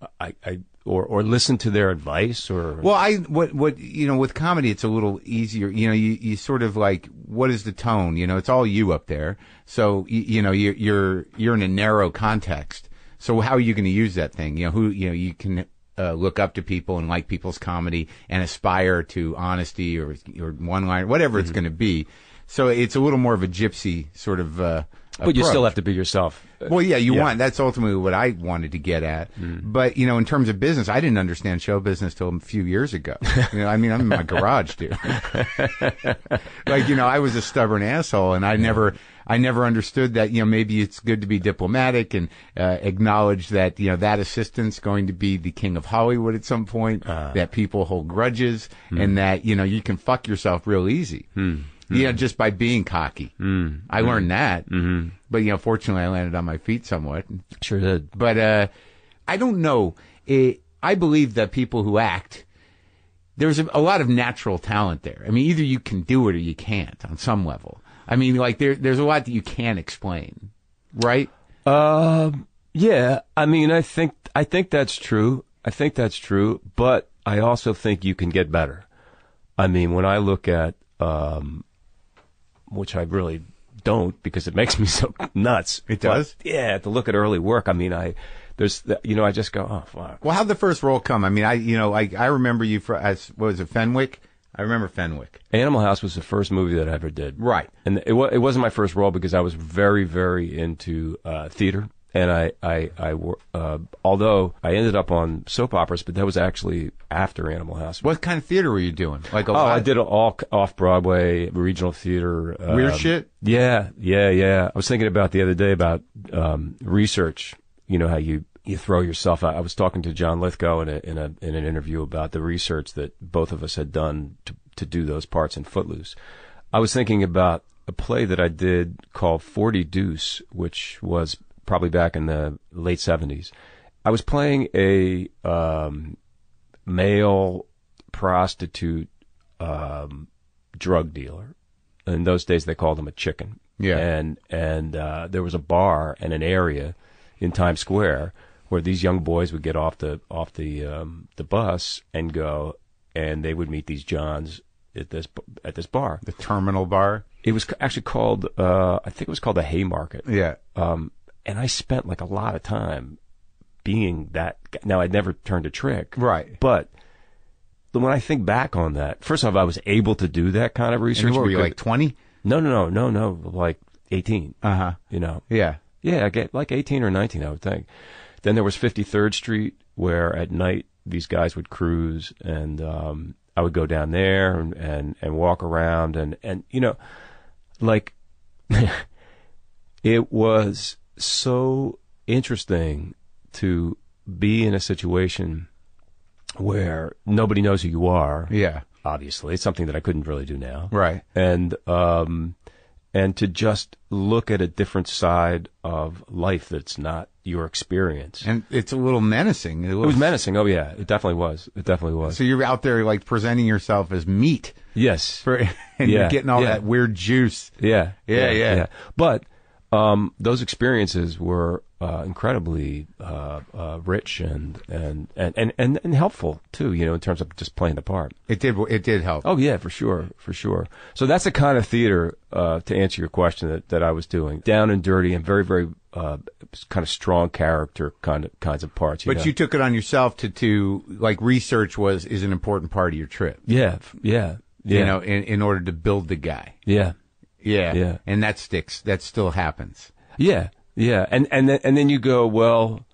I, I, I or or listen to their advice, or Well, I what what you know with comedy it's a little easier. You know, you you sort of like what is the tone? You know, it's all you up there. So you, you know you're you're you're in a narrow context. So how are you going to use that thing? You know, who you know you can uh, look up to people and like people's comedy and aspire to honesty or or one line whatever it's going to be. So it's a little more of a gypsy sort of. Uh, but you still have to be yourself. Well, yeah, you Yeah. Mm. want that's ultimately what I wanted to get at. But you know, in terms of business, I didn't understand show business till a few years ago. you know, I mean, I'm in my garage, dude. like you know, I was a stubborn asshole, and I never, I never understood that. You know, maybe it's good to be diplomatic and uh, acknowledge that you know that assistant's going to be the king of Hollywood at some point. Uh. that people hold grudges, Hmm. and that you know you can fuck yourself real easy. You know, just by being cocky. Hmm. I learned that. Mm-hmm. But you know, fortunately, I landed on my feet somewhat. Sure did. But uh, I don't know. Eh, I believe that people who act, there's a, a lot of natural talent there. I mean, either you can do it or you can't on some level. I mean, like there, there's a lot that you can't explain, right? Um, yeah, I mean, I think I think that's true. I think that's true, but I also think you can get better. I mean, when I look at, um, which I really don't because it makes me so nuts. It But, does? yeah, to look at early work. I mean, I there's the, you know I just go, oh fuck. Well, how'd the first role come? I mean, I, you know, I, I remember you for as what was it, Fenwick I remember Fenwick. Animal House was the first movie that I ever did. Right. and it, it wasn't my first role because I was very, very into uh, theater. And I, I, I, uh, although I ended up on soap operas, but that was actually after Animal House. What kind of theater were you doing? Like a Oh, I did all off Broadway, regional theater. weird um, shit. Yeah, yeah, yeah. I was thinking about the other day about um, research. You know how you you throw yourself out. I was talking to John Lithgow in a in a in an interview about the research that both of us had done to to do those parts in Footloose. I was thinking about a play that I did called Forty Deuce, which was probably back in the late seventies. I was playing a um, male prostitute um, drug dealer. In those days, they called him a chicken. Yeah. And and uh, there was a bar and an area in Times Square where these young boys would get off the off the um, the bus and go, and they would meet these Johns at this at this bar. The Terminal Bar. It was actually called, uh, I think it was called the Haymarket. Yeah. Um, and I spent like a lot of time being that. guy. Now I'd never turned a trick, Right. but when I think back on that, first off, I was able to do that kind of research. And were you like twenty? no, no, no, no, no, like eighteen. Uh huh. You know, Yeah. yeah, I get like eighteen or nineteen, I would think. Then there was Fifty Third Street, where at night these guys would cruise, and um, I would go down there and, and and walk around, and and you know, like it was so interesting to be in a situation where nobody knows who you are. Yeah. Obviously, it's something that I couldn't really do now Right. and um, and to just look at a different side of life that's not your experience. And it's a little menacing. it was menacing. Oh yeah, it definitely was. It definitely was. So you're out there like presenting yourself as meat yes. for, and Yeah, you're getting all yeah. that weird juice. Yeah. yeah, Yeah, yeah. But um, those experiences were uh, incredibly uh, uh, rich and, and, and, and, and, helpful too. You know, in terms of just playing the part. It did. It did help. Oh yeah, for sure, for sure. So that's the kind of theater, uh, to answer your question, that, that I was doing. Down and dirty and very, very uh, kind of strong character kind of kinds of parts. You but know? you took it on yourself to to like research was is an important part of your trip. yeah, yeah, yeah, You know, in in order to build the guy. yeah, Yeah. Yeah. And that sticks. That still happens. yeah, yeah. And and then and then you go, well,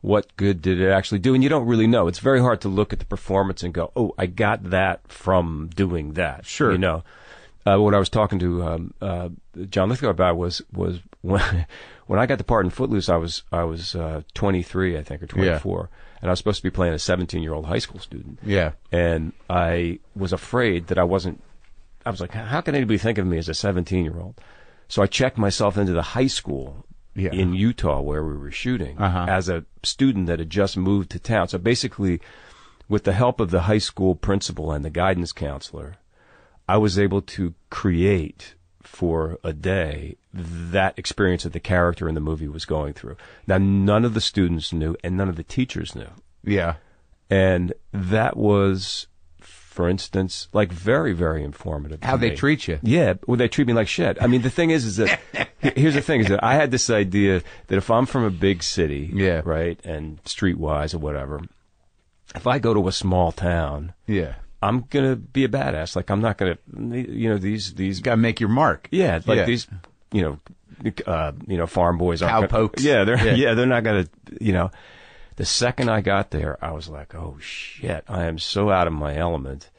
what good did it actually do? And you don't really know. It's very hard to look at the performance and go, oh, I got that from doing that. Sure. you know. Uh, what I was talking to um, uh, John Lithgow about was was when when I got the part in Footloose, I was I was uh, 23, I think, or 24, and I was supposed to be playing a 17 year old high school student. Yeah. and I was afraid that I wasn't. I was like, how can anybody think of me as a 17 year old? So I checked myself into the high school Yeah. in Utah where we were shooting Uh-huh. as a student that had just moved to town. So basically, with the help of the high school principal and the guidance counselor, I was able to create for a day that experience that the character in the movie was going through. Now, none of the students knew and none of the teachers knew. Yeah. And that was, for instance, like very, very informative. How they me. treat you. Yeah, well, they treat me like shit. I mean, the thing is, is that here's the thing: is that I had this idea that if I'm from a big city, Yeah. right, and streetwise or whatever, if I go to a small town, Yeah. I'm gonna be a badass. Like I'm not gonna, you know, these these You got to make your mark. yeah, like Yeah. these, you know, uh, you know, farm boys gonna- Cowpokes. Yeah, they're Yeah. yeah. they're not gonna, you know. The second I got there, I was like, oh shit, I am so out of my element,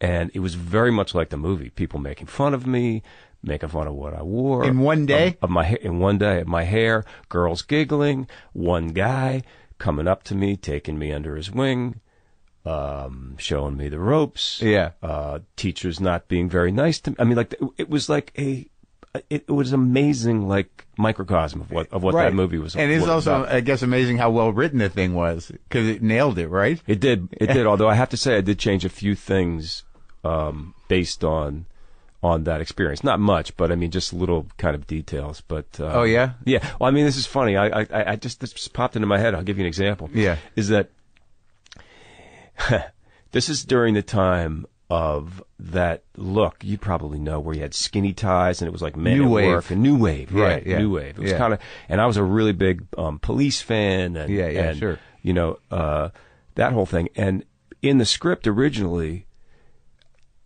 and it was very much like the movie. People making fun of me, making fun of what I wore In one day? of, of my hair. In one day, of my hair, girls giggling, one guy coming up to me, taking me under his wing. Um, showing me the ropes Yeah. uh, teachers not being very nice to me. I mean, like it was like a, it, it was amazing, like microcosm of what of what that movie was. And it's was also, about. I guess, amazing how well written the thing was because it nailed it, right? it did, it did. Although I have to say, I did change a few things um, based on on that experience. Not much, but I mean, just little kind of details. But uh, Oh, yeah? yeah. Well, I mean, this is funny. I I, I just this just popped into my head. I'll give you an example. Yeah. is that this is during the time of that look you probably know where you had skinny ties and it was like men New at wave. work and new wave yeah, Right, yeah. new wave it was Yeah. kind of and i was a really big um, police fan and Yeah, yeah, and, sure. you know uh, that whole thing and in the script originally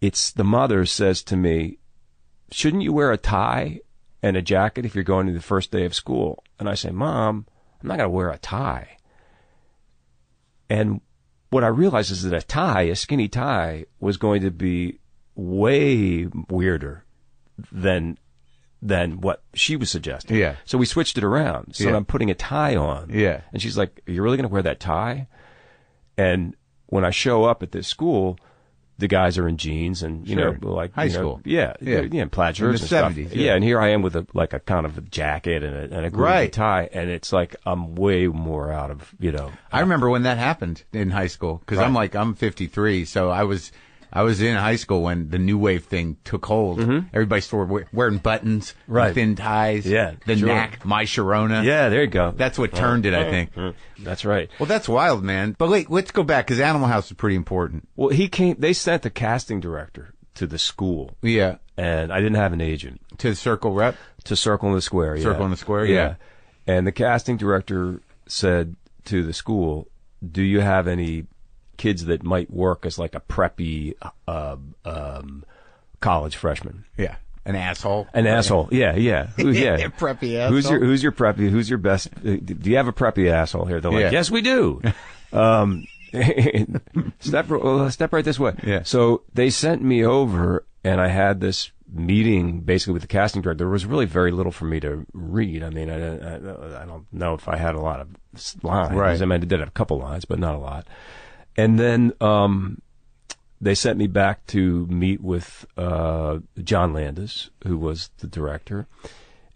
it's the mother says to me, "Shouldn't you wear a tie and a jacket if you're going to the first day of school?" And I say, "Mom, I'm not going to wear a tie." And what I realized is that a tie, a skinny tie, was going to be way weirder than than what she was suggesting. Yeah. So we switched it around. So Yeah. I'm putting a tie on. Yeah. And she's like, "Are you really going to wear that tie?" And when I show up at this school, the guys are in jeans and you Sure. know like High you know, school. yeah, Yeah. yeah, yeah, plaid In shirts the and 70s, stuff. yeah. and here I am with a like a kind of a jacket and a, and a Right. tie, and it's like I'm way more out of you know. I remember when that happened in high school because I'm like I'm 53, so I was I was in high school when the new wave thing took hold. Everybody started wearing buttons, Mm-hmm. Right. thin ties, Yeah, the sure. knack, my Sharona. Yeah, there you go. that's what turned it, I think. That's right. Well, that's wild, man. But wait, let's go back because Animal House is pretty important. Well, he came. They sent the casting director to the school, Yeah, and I didn't have an agent to the Circle Rep. to Circle in the Square. Circle yeah. in the Square, yeah. And the casting director said to the school, "Do you have any kids that might work as like a preppy uh, um, college freshman?" Yeah, an asshole. An asshole. Yeah, yeah. Who, yeah. Preppy asshole. Who's your. Who's your preppy? Who's your best? uh, Do you have a preppy asshole here? They're like, Yeah. yes, we do. um, step uh, step right this way. Yeah. So they sent me over, and I had this meeting basically with the casting director. There was really very little for me to read. I mean, I, I, I don't know if I had a lot of s- lines. Right. I mean, I did have a couple lines, but not a lot. And then um, they sent me back to meet with uh, John Landis, who was the director,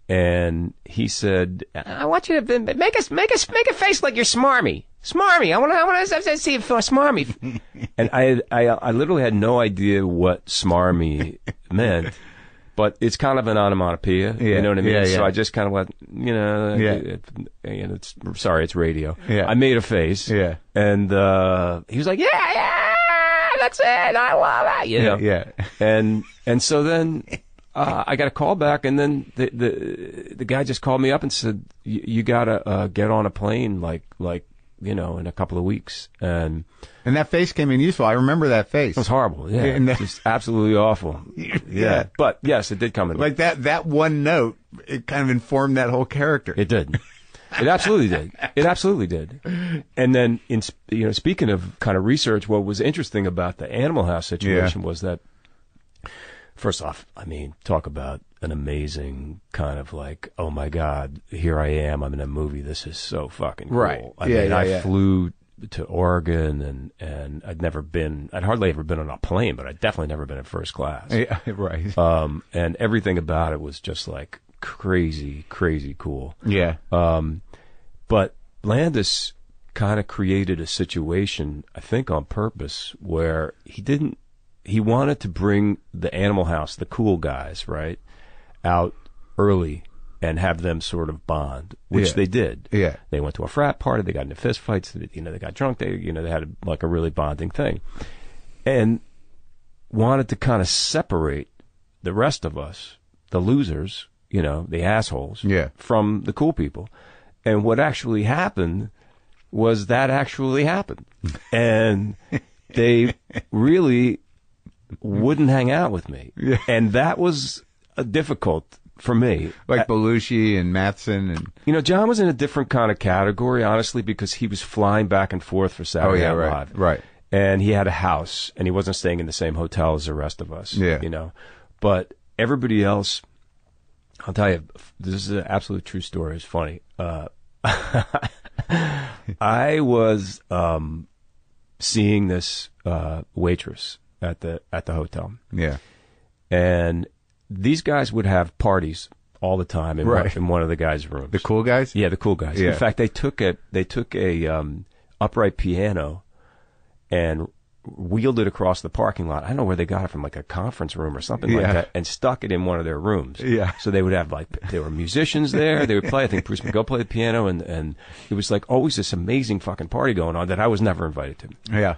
and he said, "I want you to make us make us make a face like you're smarmy, smarmy. I want to I want to see if you're smarmy." and I, I I literally had no idea what smarmy meant. But it's kind of an onomatopoeia, Yeah, you know what I mean. yeah, yeah. So I just kind of went, you know, Yeah. it, it, it's sorry, it's radio. Yeah. I made a face, Yeah. and uh, he was like, "Yeah, yeah, that's it. I love it." You know, yeah. and and so then uh, I got a call back, and then the the the guy just called me up and said, "You you gotta uh, get on a plane like like you know in a couple of weeks," and And that face came in useful. I remember that face. it was horrible. Yeah, And that- just absolutely awful. Yeah. but yes, it did come in. Like that that one note, it kind of informed that whole character. It did. It absolutely did. It absolutely did. And then, in you know, speaking of kind of research, what was interesting about the Animal House situation was that, first off, I mean, talk about an amazing kind of like, oh my God, here I am. I'm in a movie. This is so fucking cool. Right. I Yeah, mean, yeah, I yeah. flew to Oregon and and I'd never been. I'd hardly ever been on a plane, but I'd definitely never been in first class. yeah, right. Um, and everything about it was just like crazy, crazy cool. yeah. Um, but Landis kind of created a situation, I think on purpose, where he didn't. He wanted to bring the Animal House, the cool guys, right, out early and have them sort of bond, which Yeah. they did. Yeah. They went to a frat party. They got into fist fights. You know, they got drunk. They, you know, they had like a really bonding thing, and wanted to kind of separate the rest of us, the losers, you know, the assholes, Yeah. from the cool people. And what actually happened was that actually happened, and they really wouldn't hang out with me, Yeah. and that was difficult for me. Like Belushi and Matheson and You know, John was in a different kind of category, honestly, because he was flying back and forth for Saturday Oh, yeah, Night right, Live. right. And he had a house, and he wasn't staying in the same hotel as the rest of us. Yeah. You know, but everybody else, I'll tell you, this is an absolute true story. It's funny. Uh, I was um, seeing this uh, waitress at the at the hotel, yeah. and these guys would have parties all the time in, Right. one, in one of the guys' rooms. The cool guys. Yeah, the cool guys. Yeah. In fact, they took a they took a um, upright piano and wheeled it across the parking lot. I don't know where they got it from, like a conference room or something like that, and stuck it in one of their rooms. Yeah. So they would have like there were musicians there. They would play. I think Bruce McGill played the piano, and and it was like always this amazing fucking party going on that I was never invited to. Yeah.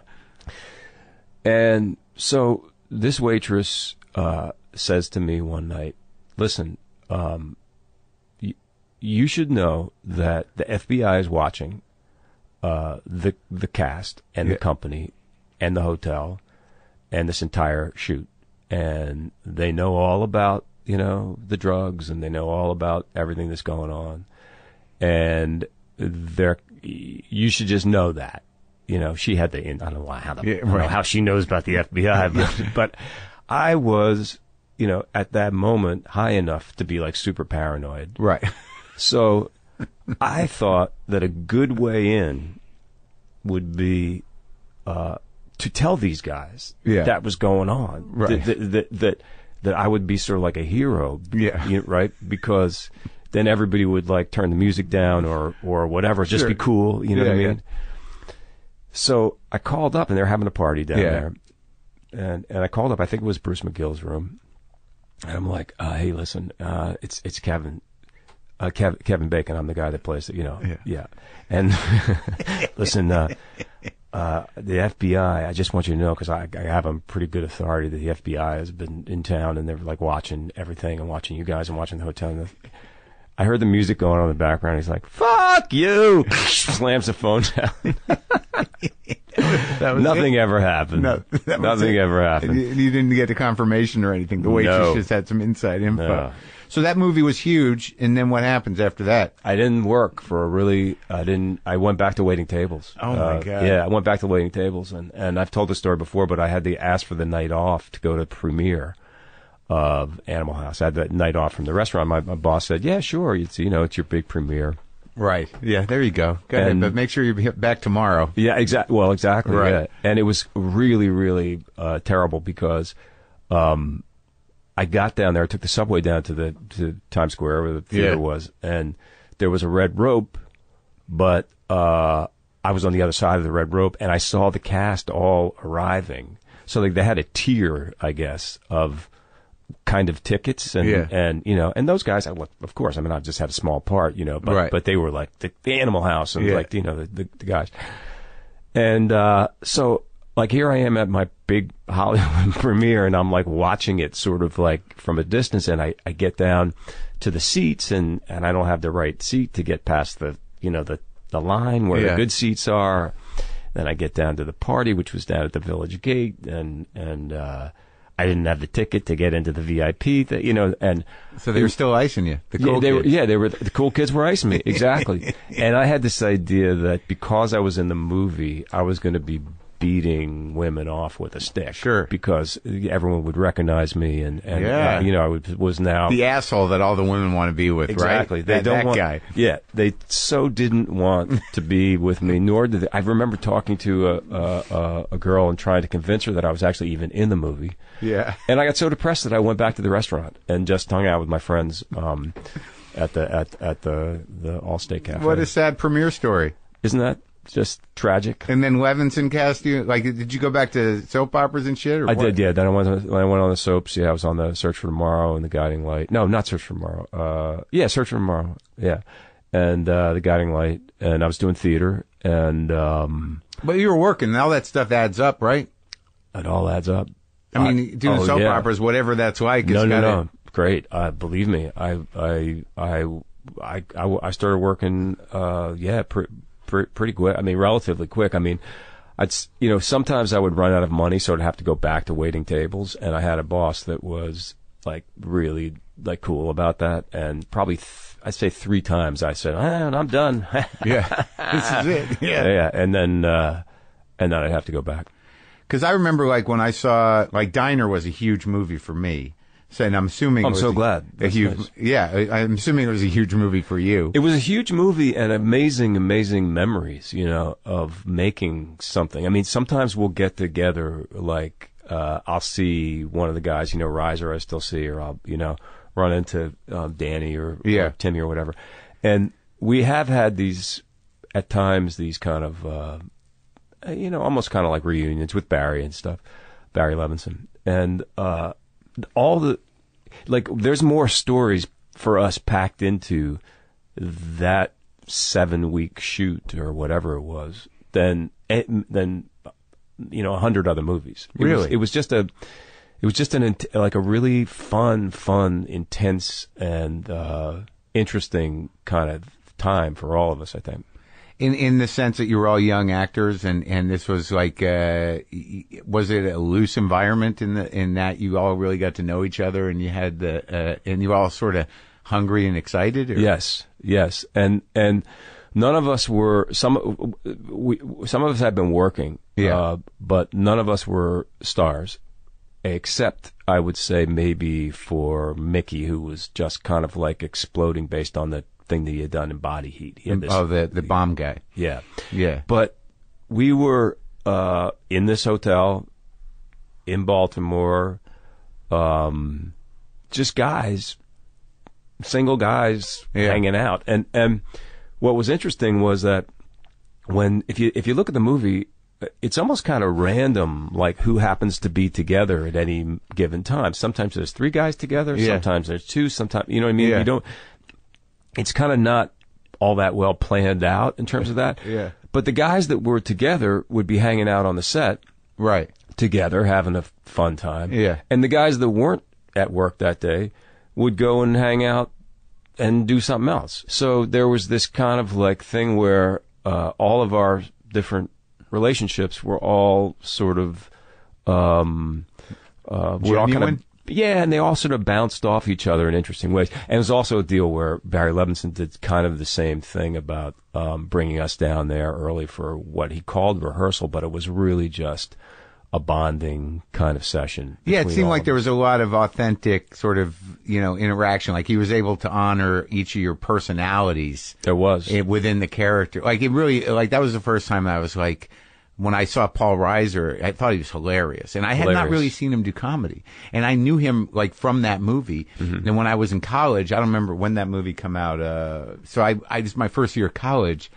And so this waitress uh, says to me one night, "Listen, um, y- you should know that the FBI is watching uh, the the cast and Yeah. the company and the hotel and this entire shoot, and they know all about you know the drugs and they know all about everything that's going on, and they're you should just know that. You know, she had the I don't know how the, Yeah, I don't know right. how she knows about the FBI, but, but I was, you know, at that moment high enough to be like super paranoid. Right. So I thought that a good way in would be uh, to tell these guys Yeah. that was going on. Right. That, that, that, that, I would be sort of like a hero. Yeah. you know, right? Because then everybody would like turn the music down or, or whatever, just Sure. be cool. You know what I mean? Yeah? So I called up and they're having a party down Yeah. there. And, and I called up, I think it was Bruce McGill's room. And I'm like, uh, hey, listen, uh, it's, it's Kevin, uh, Kev, Kevin Bacon. I'm the guy that plays it, you know. Yeah. And listen, uh, uh, the FBI, I just want you to know, cause I, I have a pretty good authority that the FBI has been in town and they're like watching everything and watching you guys and watching the hotel. And the, I heard the music going on in the background. He's like, fuck you. Slams the phone down. Nothing it? ever happened. No, Nothing it. ever happened. you didn't get the confirmation or anything. The waitress No. just had some inside info. No. So that movie was huge, and then what happens after that? I didn't work for a really. I didn't. I went back to waiting tables. Oh, my Uh, God. Yeah, I went back to waiting tables, and and I've told the story before, but I had to ask for the night off to go to premiere of Animal House. I had that night off from the restaurant. My, my boss said, "Yeah, sure. It's you know it's your big premiere." Right. Yeah. There you go. Go ahead, but make sure you're back tomorrow. Yeah, exactly. Well, exactly. Right. Yeah. And it was really, really uh, terrible because um, I got down there. I took the subway down to the to Times Square where the theater Yeah. was, and there was a red rope, but uh, I was on the other side of the red rope, and I saw the cast all arriving. So like they had a tier, I guess, of kind of tickets and Yeah. and you know and those guys I, look, of course I mean I just had a small part you know but Right. but they were like the, the Animal House and Yeah. like you know the, the, the guys and uh, so, like, here I am at my big Hollywood premiere, and I'm like watching it sort of like from a distance, and I, I get down to the seats, and, and I don't have the right seat to get past the, you know, the, the line where Yeah. the good seats are. Then I get down to the party, which was down at the village gate, and, and, uh, I didn't have the ticket to get into the VIP, that you know, and So they were still icing you. The yeah, cool they were, yeah, they were the cool kids were icing me exactly. and I had this idea that because I was in the movie, I was going to be beating women off with a stick. Sure. Because everyone would recognize me, and, and Yeah. uh, you know, I was, was now The asshole that all the women want to be with, Exactly. right? They that, don't that want, guy. Yeah, they so didn't want to be with me. Nor did they, I remember talking to a, a a a girl and trying to convince her that I was actually even in the movie. Yeah. And I got so depressed that I went back to the restaurant and just hung out with my friends um, at the at at the the Allstate Cafe. What a sad premiere story. Isn't that just tragic? And then Levinson cast you. Like, did you go back to soap operas and shit? Or I what? did, yeah. Then I went on, when I went on the soaps. Yeah, I was on the Search for Tomorrow and the Guiding Light. No, not Search for Tomorrow. Uh, yeah, Search for Tomorrow. Yeah, and uh, the Guiding Light. And I was doing theater, and um, But you were working, and all that stuff adds up, right? it all adds up. I mean, doing oh, soap yeah. operas, whatever that's like. No, no, no. Great. Uh, believe me, I, I, I, I, I, I started working. Uh, yeah, pre- pre- pretty quick. I mean, relatively quick. I mean, I'd, you know, sometimes I would run out of money, so I'd have to go back to waiting tables. And I had a boss that was like really like cool about that. And probably, th- I'd say three times I said, ah, I'm done. Yeah, this is it. yeah, Yeah. And then, uh, and then I'd have to go back. Because I remember, like, when I saw, like, Diner was a huge movie for me. And I'm assuming. I'm so glad. A That's huge, nice. yeah. I- I'm assuming it was a huge movie for you. It was a huge movie and amazing, amazing memories, you know, of making something. I mean, sometimes we'll get together, like, uh, I'll see one of the guys, you know, Reiser, I still see, or I'll, you know, run into um, Danny or, Yeah. or Timmy or whatever. And we have had these, at times, these kind of, uh, uh, you know, almost kind of like reunions with Barry and stuff, Barry Levinson. And, uh, all the, like, there's more stories for us packed into that seven week shoot or whatever it was than, eh, than, you know, a hundred other movies. It was- Really? it was just a, it was just an like a really fun, fun, intense, and uh, interesting kind of time for all of us. I think. In in the sense that you were all young actors, and, and this was like, uh, was it a loose environment in the in that you all really got to know each other, and you had the uh, and you were all sort of hungry and excited? Or? Yes, yes, and and none of us were some we some of us had been working, Yeah. uh, but none of us were stars, except I would say maybe for Mickey, who was just kind of like exploding based on the thing that he had done in Body Heat. He this, Oh, the the bomb guy. yeah, Yeah. but we were uh, in this hotel in Baltimore, um, just guys, single guys Yeah. hanging out. And and what was interesting was that when if you if you look at the movie, it's almost kind of random, like who happens to be together at any given time. Sometimes there's three guys together. Yeah. Sometimes there's two. Sometimes you know what I mean. Yeah. You don't. It's kind of not all that well planned out in terms of that. Yeah. But the guys that were together would be hanging out on the set Right. together, having a fun time. Yeah. And the guys that weren't at work that day would go and hang out and do something else. So there was this kind of like thing where uh, all of our different relationships were all sort of um, uh, we're all kind of yeah, and they all sort of bounced off each other in interesting ways. And it was also a deal where Barry Levinson did kind of the same thing about um, bringing us down there early for what he called rehearsal, but it was really just a bonding kind of session. Yeah, it seemed like there was a lot of authentic sort of, you know, interaction. Like he was able to honor each of your personalities there was eh, within the character. Like it really, like that was the first time I was like, when I saw Paul Reiser, I thought he was hilarious. And I had not really seen him do comedy. And I knew him like from that movie. Mm-hmm. And when I was in college, I don't remember when that movie come out. Uh, so I, I just my first year of college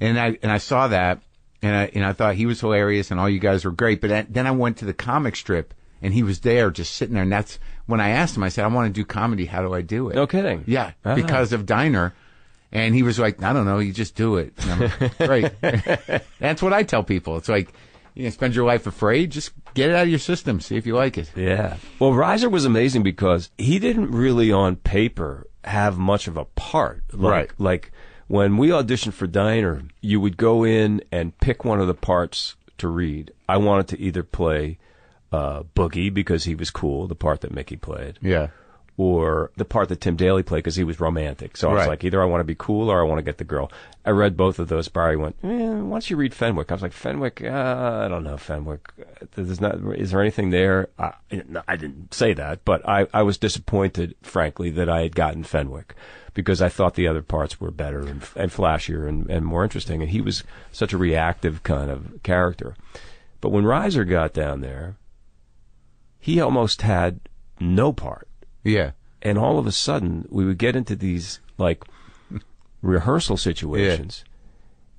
and I, and I saw that and I, and I thought he was hilarious and all you guys were great. But then I went to the comic strip and he was there just sitting there. And that's when I asked him, I said, I want to do comedy. How do I do it? no kidding. Yeah, Ah. because of Diner. And he was like, I don't know, you just do it. And I'm like, Great. That's what I tell people. It's like, you know, spend your life afraid, just get it out of your system, see if you like it. Yeah. Well, Reiser was amazing because he didn't really on paper have much of a part. Like, Right. Like when we auditioned for Diner, you would go in and pick one of the parts to read. I wanted to either play uh, Boogie because he was cool, the part that Mickey played, Yeah. Or the part that Tim Daly played because he was romantic. So I was Right. like, either I want to be cool or I want to get the girl. I read both of those. Barry went, eh, why don't you read Fenwick? I was like, Fenwick, uh, I don't know, Fenwick. There's not, is there anything there? I, I didn't say that, but I, I was disappointed, frankly, that I had gotten Fenwick because I thought the other parts were better and, and flashier and, and more interesting. And he was such a reactive kind of character. But when Reiser got down there, he almost had no part Yeah. and all of a sudden we would get into these like rehearsal situations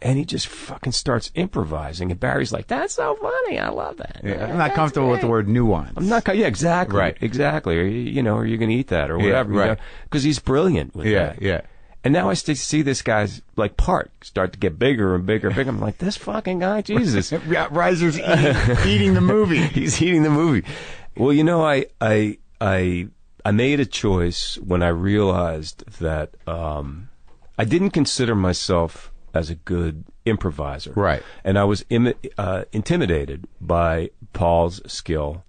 and he just fucking starts improvising and barry's like that's so funny i love that yeah. I'm not comfortable with the word nuance. i'm not co- yeah exactly Right. exactly or you you know are you gonna eat that or Yeah, whatever right. because he's brilliant with Yeah, that yeah. and now I st- see this guy's like part start to get bigger and bigger and bigger. I'm like, this fucking guy, Jesus, Yeah, Reiser's eating, eating the movie. he's eating the movie. Well, you know, I I I I made a choice when I realized that um, I didn't consider myself as a good improviser, Right. And I was Im- uh, intimidated by Paul's skill,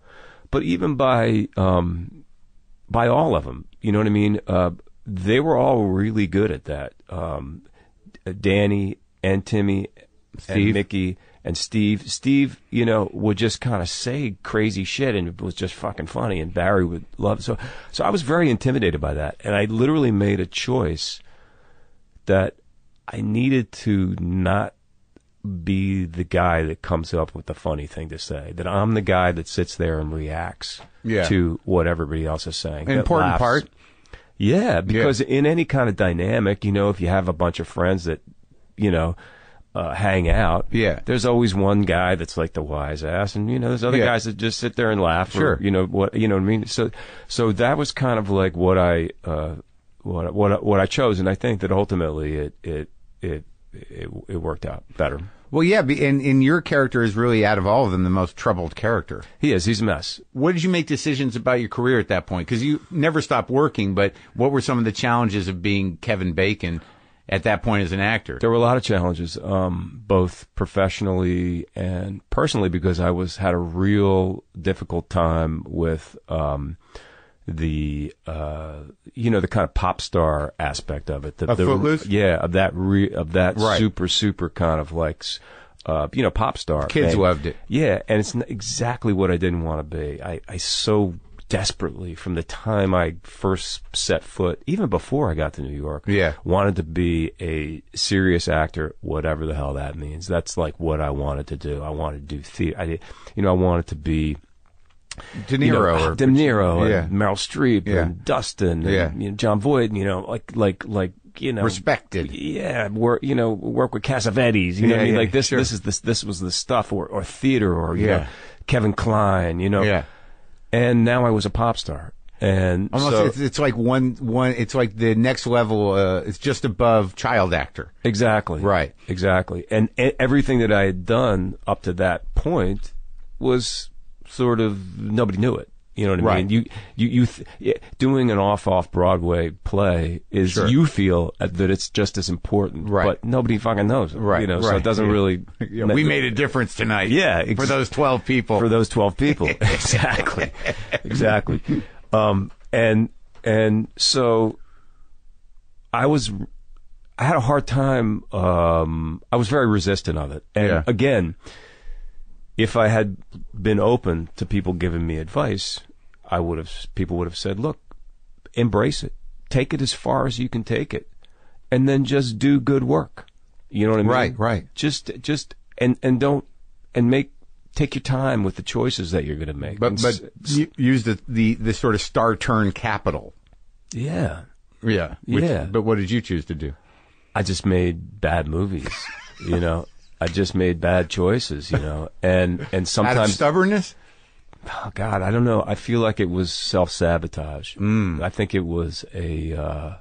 but even by um, by all of them. You know what I mean? Uh, they were all really good at that. Um, Danny and Timmy Steve. and Mickey and Steve. Steve, you know, would just kind of say crazy shit and it was just fucking funny. And Barry would love so. So I was very intimidated by that, and I literally made a choice that I needed to not be the guy that comes up with the funny thing to say. That I'm the guy that sits there and reacts Yeah. to what everybody else is saying. An important part. Yeah, because in any kind of dynamic, you know, if you have a bunch of friends that, you know, uh, hang out, Yeah. there's always one guy that's like the wise ass, and you know, there's other Yeah. guys that just sit there and laugh. Sure. Or, you know what? You know what I mean? So, so that was kind of like what I, uh, what what what I chose, and I think that ultimately it it it it, it worked out better. Well, yeah, and, and your character is really, out of all of them, the most troubled character. He is. He's a mess. What did you make decisions about your career at that point? Because you never stopped working, but what were some of the challenges of being Kevin Bacon at that point as an actor. There were a lot of challenges, um, both professionally and personally, because I was had a real difficult time with um, the uh, you know the kind of pop star aspect of it. The, Of the, Footloose? yeah, of that re, of that Right. super super kind of like uh, you know pop star. Kids thing. loved it. Yeah, and it's n- exactly what I didn't want to be. I, I so desperately, from the time I first set foot, even before I got to New York, Yeah. wanted to be a serious actor, whatever the hell that means. That's like what I wanted to do. I wanted to do theater. I did, you know, I wanted to be De you know, Niro or De Niro, Yeah. and Meryl Streep, Yeah. and Dustin, and Yeah. you know, Jon Voight, you know, like like like you know, Respected. Yeah, work you know work with Cassavetes. You know, what Yeah, I mean, like this sure. this is this this was the stuff, or or theater, or Yeah. know, Kevin Kline. You know, Yeah. And now I was a pop star, and Almost, so it's, it's like one one. It's like the next level. Uh, it's just above child actor. Exactly. Right. Exactly. And e- everything that I had done up to that point was sort of nobody knew it. You know what I Right. mean? You you you th- doing an off off Broadway play is Sure. you feel that it's just as important, Right. But nobody fucking knows, Right, You know, so it doesn't Yeah. really. Yeah, we made a difference tonight. Yeah, ex- for those twelve people. for those 12 people. exactly. Exactly. Um, and, and so I was, I had a hard time, um, I was very resistant of it. And Yeah. again, if I had been open to people giving me advice, I would have, people would have said, look, embrace it. Take it as far as you can take it. And then just do good work. You know what I mean? Right, right. Just, just, and, and don't, and make, take your time with the choices that you're going to make. but but s- use the, the the sort of star turn capital. yeah, Yeah. Yeah. But what did you choose to do? I just made bad movies. you know, I just made bad choices. You know, and and sometimes, stubbornness. oh God, I don't know. I feel like it was self sabotage. Mm. I think it was a. Uh,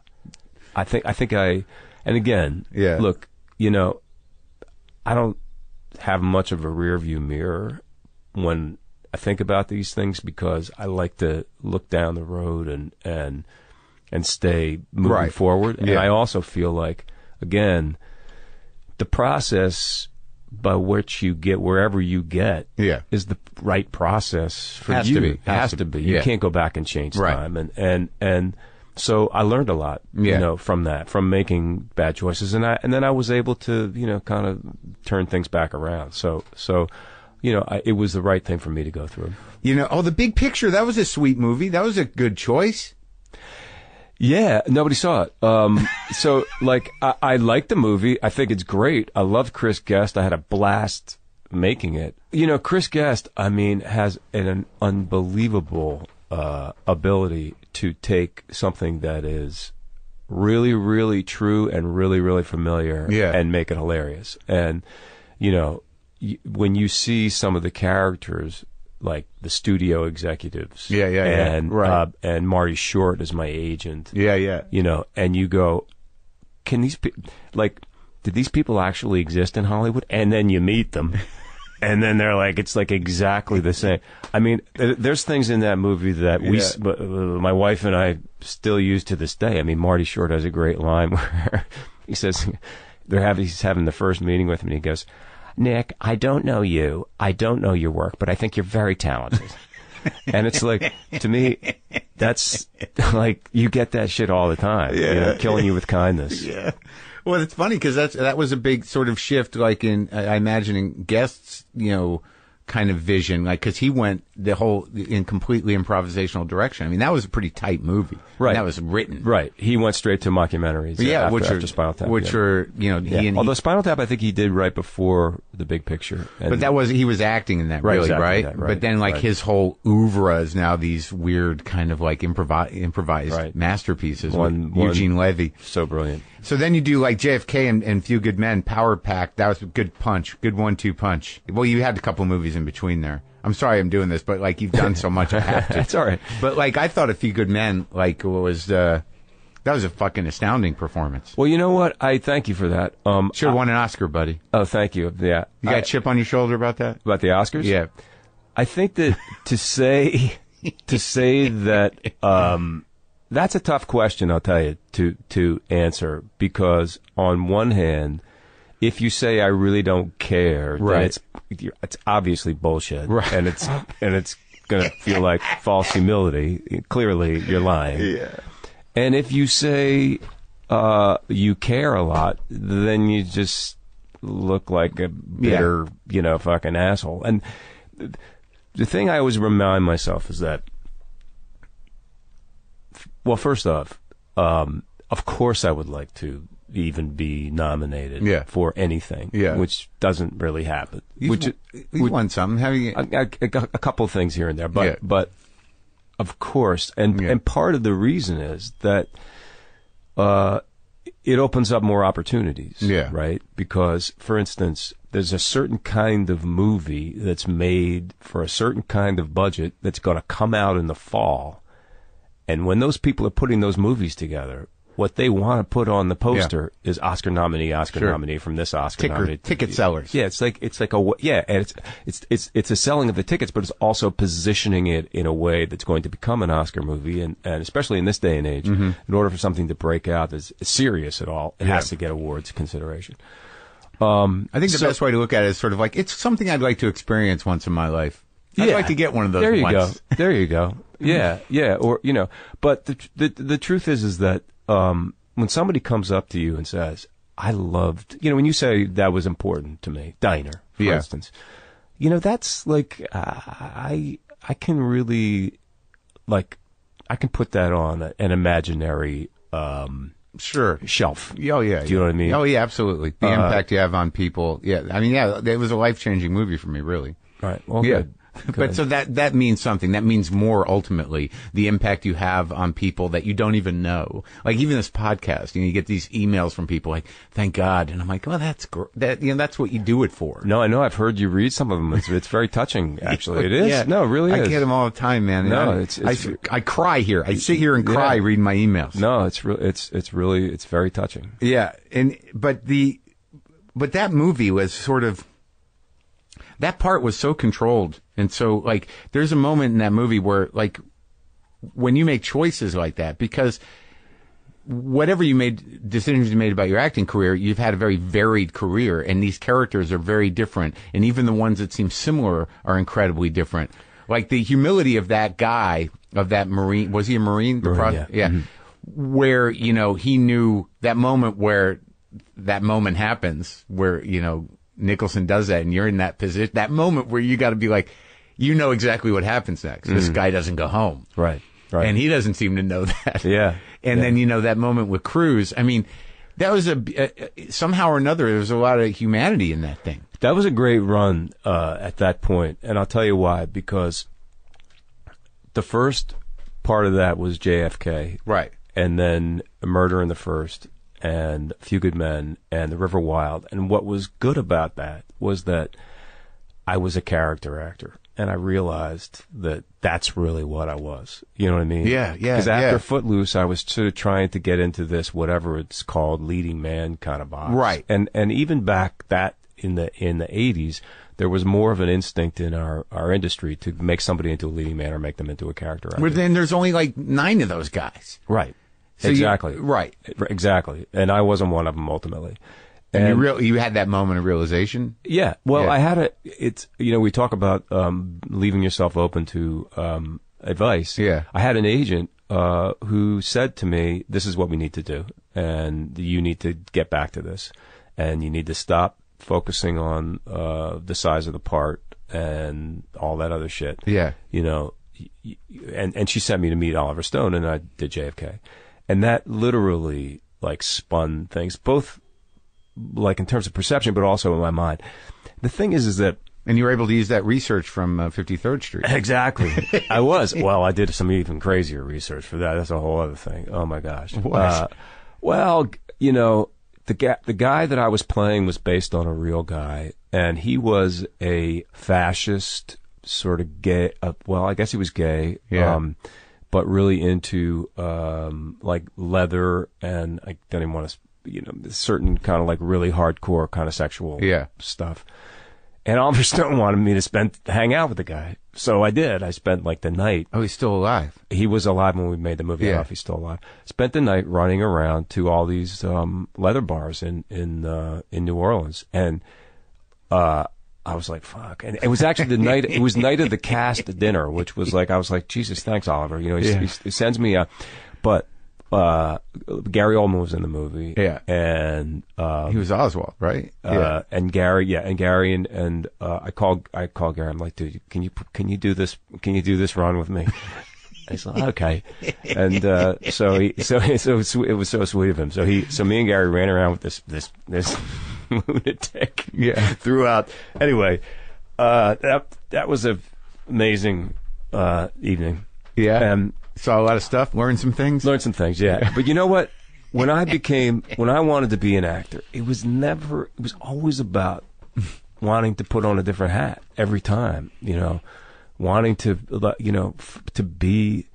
I think I think I, and again, Yeah. Look, you know, I don't have much of a rear view mirror when I think about these things because I like to look down the road and and and stay moving Right. forward. And I also feel like, again, the process by which you get wherever you get Yeah. is the right process for Has you. to be. Has has to to be. be. You Yeah. can't go back and change Right. time. And and and so I learned a lot, Yeah. you know, from that, from making bad choices, and I and then I was able to, you know, kind of turn things back around. So so, you know, I, it was the right thing for me to go through. You know, oh, the big picture. That was a sweet movie. That was a good choice. Yeah, nobody saw it. Um, so like, I, I like the movie. I think it's great. I love Chris Guest. I had a blast making it. You know, Chris Guest, I mean, has an, an unbelievable uh, ability to take something that is really, really true and really, really familiar, Yeah. and make it hilarious. And you know, y- when you see some of the characters. Like the studio executives, Yeah, yeah, yeah. and Right. uh, and Marty Short is my agent, Yeah, yeah. you know, and you go, can these people, like, did these people actually exist in Hollywood? And then you meet them. And then they're like, it's like exactly the same. I mean, there's things in that movie that we, Yeah. uh, my wife and I still use to this day. I mean, Marty Short has a great line where he says, they're having, he's having the first meeting with him and he goes, Nick, I don't know you. I don't know your work, but I think you're very talented. and it's like, to me, that's like, you get that shit all the time. you know, Yeah. killing you with kindness. Yeah. Well, it's funny because that's that was a big sort of shift, like in I I imagine in Guest's, you know, kind of vision, like because he went the whole in completely improvisational direction. I mean, that was a pretty tight movie, Right. That was written, Right. He went straight to mockumentaries. uh, Yeah, after, which are after Spinal Tap. which yeah. are you know, he Yeah. and Although he, Spinal Tap, I think he did right before the big picture. And but that was he was acting in that Right, really exactly right? that, right, But then like right. his whole oeuvre is now these weird kind of like improvi- improvised Right. masterpieces. One- one- Eugene Levy. so brilliant. So then you do like JFK and, and Few Good Men, Power Pack. That was a good punch, good one-two punch. Well, you had a couple movies in between there. I'm sorry I'm doing this, but like you've done so much, I have to. It's all right. But like I thought, A Few Good Men, like was uh, that was a fucking astounding performance. Well, you know what? I thank you for that. Um, Should have won an Oscar, buddy. oh, thank you. Yeah. You got I- a chip on your shoulder about that? about the Oscars? Yeah. I think that to say to say that um, that's a tough question, I'll tell you, to to answer because on one hand, if you say I really don't care, then Right. it's it's obviously bullshit, Right. and it's and it's gonna feel like false humility. Clearly, you're lying. Yeah. And if you say uh, you care a lot, then you just look like a bitter, you know, fucking asshole. And the thing I always remind myself is that, well, first off, um, of course I would like to even be nominated Yeah. for anything, Yeah. which doesn't really happen. You've, which won some. Have you? a, a, a couple of things here and there, but Yeah. but of course, and and part of the reason is that uh, it opens up more opportunities. Yeah. right. Because, for instance, there's a certain kind of movie that's made for a certain kind of budget that's going to come out in the fall, and when those people are putting those movies together. What they want to put on the poster is Oscar nominee, Oscar Sure. nominee from this Oscar Ticker- nominee. ticket sellers. Yeah, it's like it's like a yeah, and it's it's it's it's a selling of the tickets, but it's also positioning it in a way that's going to become an Oscar movie, and and especially in this day and age, in order for something to break out as serious at all, it Mm-hmm. Yeah. has to get awards consideration. I think the So- best way to look at it is sort of like it's something I'd like to experience once in my life. I'd Yeah. like to get one of those. There you once. go. There you go. Yeah, yeah. Or you know, but the the the truth is is that um, when somebody comes up to you and says, "I loved," you know, when you say that was important to me, diner, for Yeah. instance, you know, that's like uh, I I can really like I can put that on a, an imaginary um, Sure. shelf. Oh yeah. Do you know what I mean? Oh yeah, absolutely. The Uh, impact you have on people. Yeah. I mean, yeah, it was a life changing movie for me, really. Right. Well, yeah. good. But so that that means something. That means more ultimately the impact you have on people that you don't even know. Like even this podcast, you know, you get these emails from people like, "Thank God," and I'm like, "Well, that's gr- that. You know, that's what you do it for." No, I know. I've heard you read some of them. It's, it's very touching, actually. It is. Yeah. No, it really I get them all the time, man. No, I, it's- it's- I, I cry here. I sit here and cry Yeah. reading my emails. No, it's re- it's it's really it's very touching. Yeah, and but the but that movie was sort of that part was so controlled and so like there's a moment in that movie where like when you make choices like that because whatever you made decisions you made about your acting career you've had a very varied career and these characters are very different and even the ones that seem similar are incredibly different. Like the humility of that guy of that marine was he a marine, The Marine, yeah. Mm-hmm. where you know he knew that moment where that moment happens where you know Nicholson does that and you're in that position that moment where you got to be like you know exactly what happens next this guy doesn't go home Right. Right. and he doesn't seem to know that Yeah. and Yeah. then you know that moment with Cruise I mean that was a, a somehow or another there was a lot of humanity in that thing That was a great run uh, at that point. point, and I'll tell you why. Because the first part of that was JFK, right and then Murder in the First, and A Few Good Men, and The River Wild. And what was good about that was that I was a character actor, and I realized that that's really what I was. You know what I mean? Yeah, yeah, Because after yeah. Footloose, I was sort of trying to get into this whatever it's called, leading man kind of box. Right. And and even back that in the in the eighties, there was more of an instinct in our, our industry to make somebody into a leading man or make them into a character but then there's only like nine of those guys right. So you- exactly. right Exactly. And I wasn't one of them ultimately. And, you real you had that moment of realization Yeah. Well, Yeah. I had a. It's you know we talk about um, leaving yourself open to um, advice. Yeah. I had an agent uh, who said to me, "This is what we need to do, and you need to get back to this, and you need to stop focusing on uh, the size of the part and all that other shit." Yeah. You know, and and she sent me to meet Oliver Stone, and I did JFK, and that literally like spun things both like in terms of perception, but also in my mind. The thing is, is that And you were able to use that research from uh, 53rd Street. exactly I was. Well, I did some even crazier research for that. That's a whole other thing. Oh my gosh. What? Uh, well, you know, the guy, the guy that I was playing was based on a real guy, and he was a fascist, sort of gay. Uh, well, I guess he was gay. Yeah. Um, but really into um, like leather and I don't even want to, you know, certain kind of like really hardcore kind of sexual Yeah. stuff. And Oliver Stone wanted me to spend hang out with the guy, so I did. I spent like the night. Oh, he's still alive. He was alive when we made the movie. Yeah. if he's still alive. Spent the night running around to all these um, leather bars in in uh, in New Orleans, and uh, I was like, "Fuck!" And it was actually the night. It was night of the cast dinner, which was like, I was like, "Jesus, thanks, Oliver." You know, he, Yeah. he, he sends me a, but uh, Gary Oldman was in the movie, Yeah. and um, He was Oswald, right? uh, and Gary, yeah, and Gary, and and uh, I called, I called Gary. I'm like, dude, can you can you do this? Can you do this run with me? He's like, okay, and uh, so he, so so it was, it was so sweet of him. So he, so me and Gary ran around with this this this lunatic, Yeah. throughout. Anyway, uh, that that was a amazing uh, evening. yeah. and Saw a lot of stuff, learned some things. Learned some things, yeah. But you know what? When I became, when I wanted to be an actor, it was never, it was always about wanting to put on a different hat every time, you know, wanting to, you know, f- to be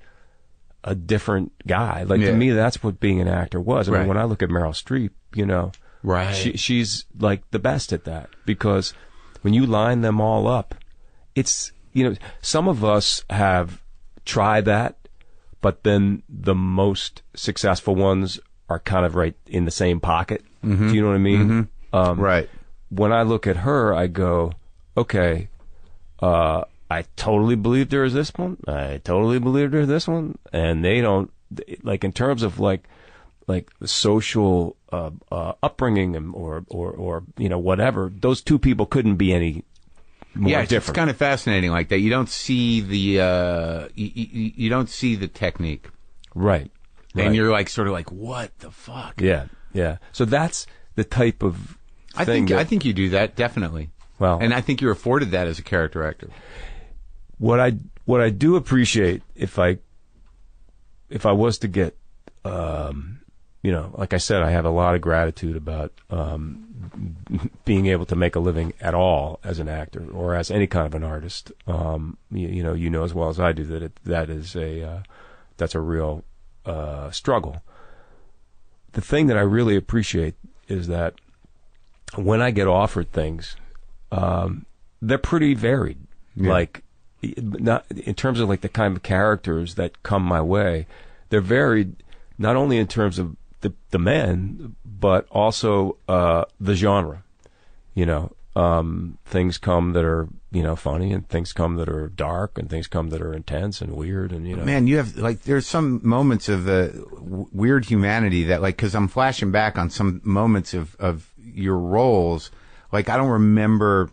a different guy. Like Yeah. to me, that's what being an actor was. I Right. mean, when I look at Meryl Streep, you know, Right. she, she's like the best at that because when you line them all up, it's you know some of us have tried that, but then the most successful ones are kind of right in the same pocket. Do you know what I mean? Um, right. When I look at her, I go, okay, uh, I totally believed her as this one. I totally believed her this one, and they don't like in terms of like like the social uh, uh, upbringing or or or you know whatever. Those two people couldn't be any yeah, it's, it's kind of fascinating like that. You don't see the uh, you, you, you don't see the technique, right. right. and you're like sort of like, what the fuck? yeah, yeah. So that's the type of I thing think that- I think you do that definitely. Well- and I think you're afforded that as a character actor. what I what I do appreciate if I if I was to get um, you know like I said I have a lot of gratitude about um, being able to make a living at all as an actor or as any kind of an artist um, you, you know you know as well as I do that it, that is a uh, that's a real uh, struggle the thing that I really appreciate is that when I get offered things um, they're pretty varied Yeah. like not in terms of like the kind of characters that come my way they're varied not only in terms of the the men but also uh the genre. You know um things come that are you know funny and things come that are dark and things come that are intense and weird and you know. Man, you have like there's some moments of the w- weird humanity that like because I'm flashing back on some moments of of your roles. Like I don't remember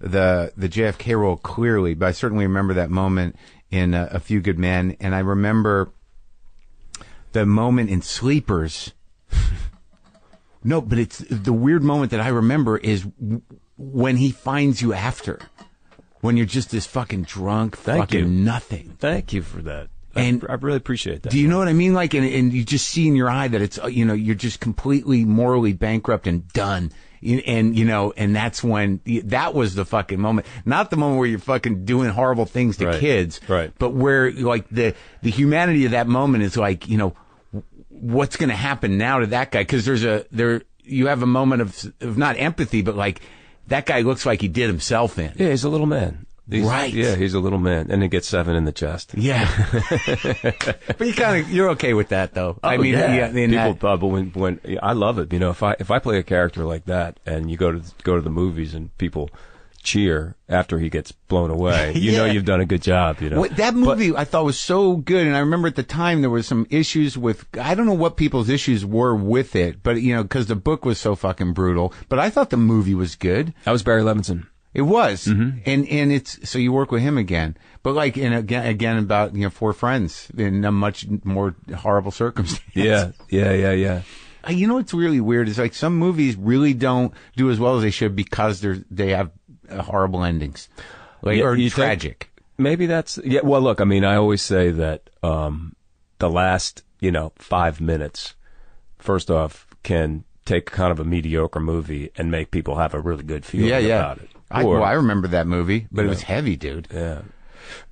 the the JFK role clearly, but I certainly remember that moment in uh, A Few Good Men, and I remember the moment in Sleepers. no, but it's the weird moment that I remember is w- when he finds you after. When you're just this fucking drunk, Thank fucking you. nothing. thank you for that And- I, I really appreciate that Do you know what I mean? Like, and, and you just see in your eye that it's, uh, you know, you're just completely morally bankrupt and done. And, you know, and that's when, that was the fucking moment. Not the moment where you're fucking doing horrible things to Right. kids. Right. But where, like, the, the humanity of that moment is like, you know, what's going to happen now to that guy? Cause there's a, there, you have a moment of, of not empathy, but like, that guy looks like he did himself in. yeah he's a little man He's- Right. yeah he's a little man and he gets seven in the chest Yeah. but you kind of, you're okay with that though. I Oh, mean, yeah, yeah, people. that- uh, but when when I love it, you know, if I if I play a character like that, and you go to go to the movies and people cheer after he gets blown away, you know you've done a good job. You know, What, that movie I thought was so good, and I remember at the time there was some issues with I don't know what people's issues were with it, but you know because the book was so fucking brutal. But I thought the movie was good. that was Barry Levinson. It was, Mm-hmm. and and it's so you work with him again, but like and again again about you know four friends in a much more horrible circumstance. Yeah, yeah, yeah, yeah. Uh, You know what's really weird is like some movies really don't do as well as they should because they're they have horrible endings, like Yeah, or tragic. Maybe that's yeah. Well, look, I mean, I always say that um, the last you know five minutes, first off, can take kind of a mediocre movie and make people have a really good feeling Yeah, yeah. about it. I, Or- well, I remember that movie, but it was heavy, dude. yeah.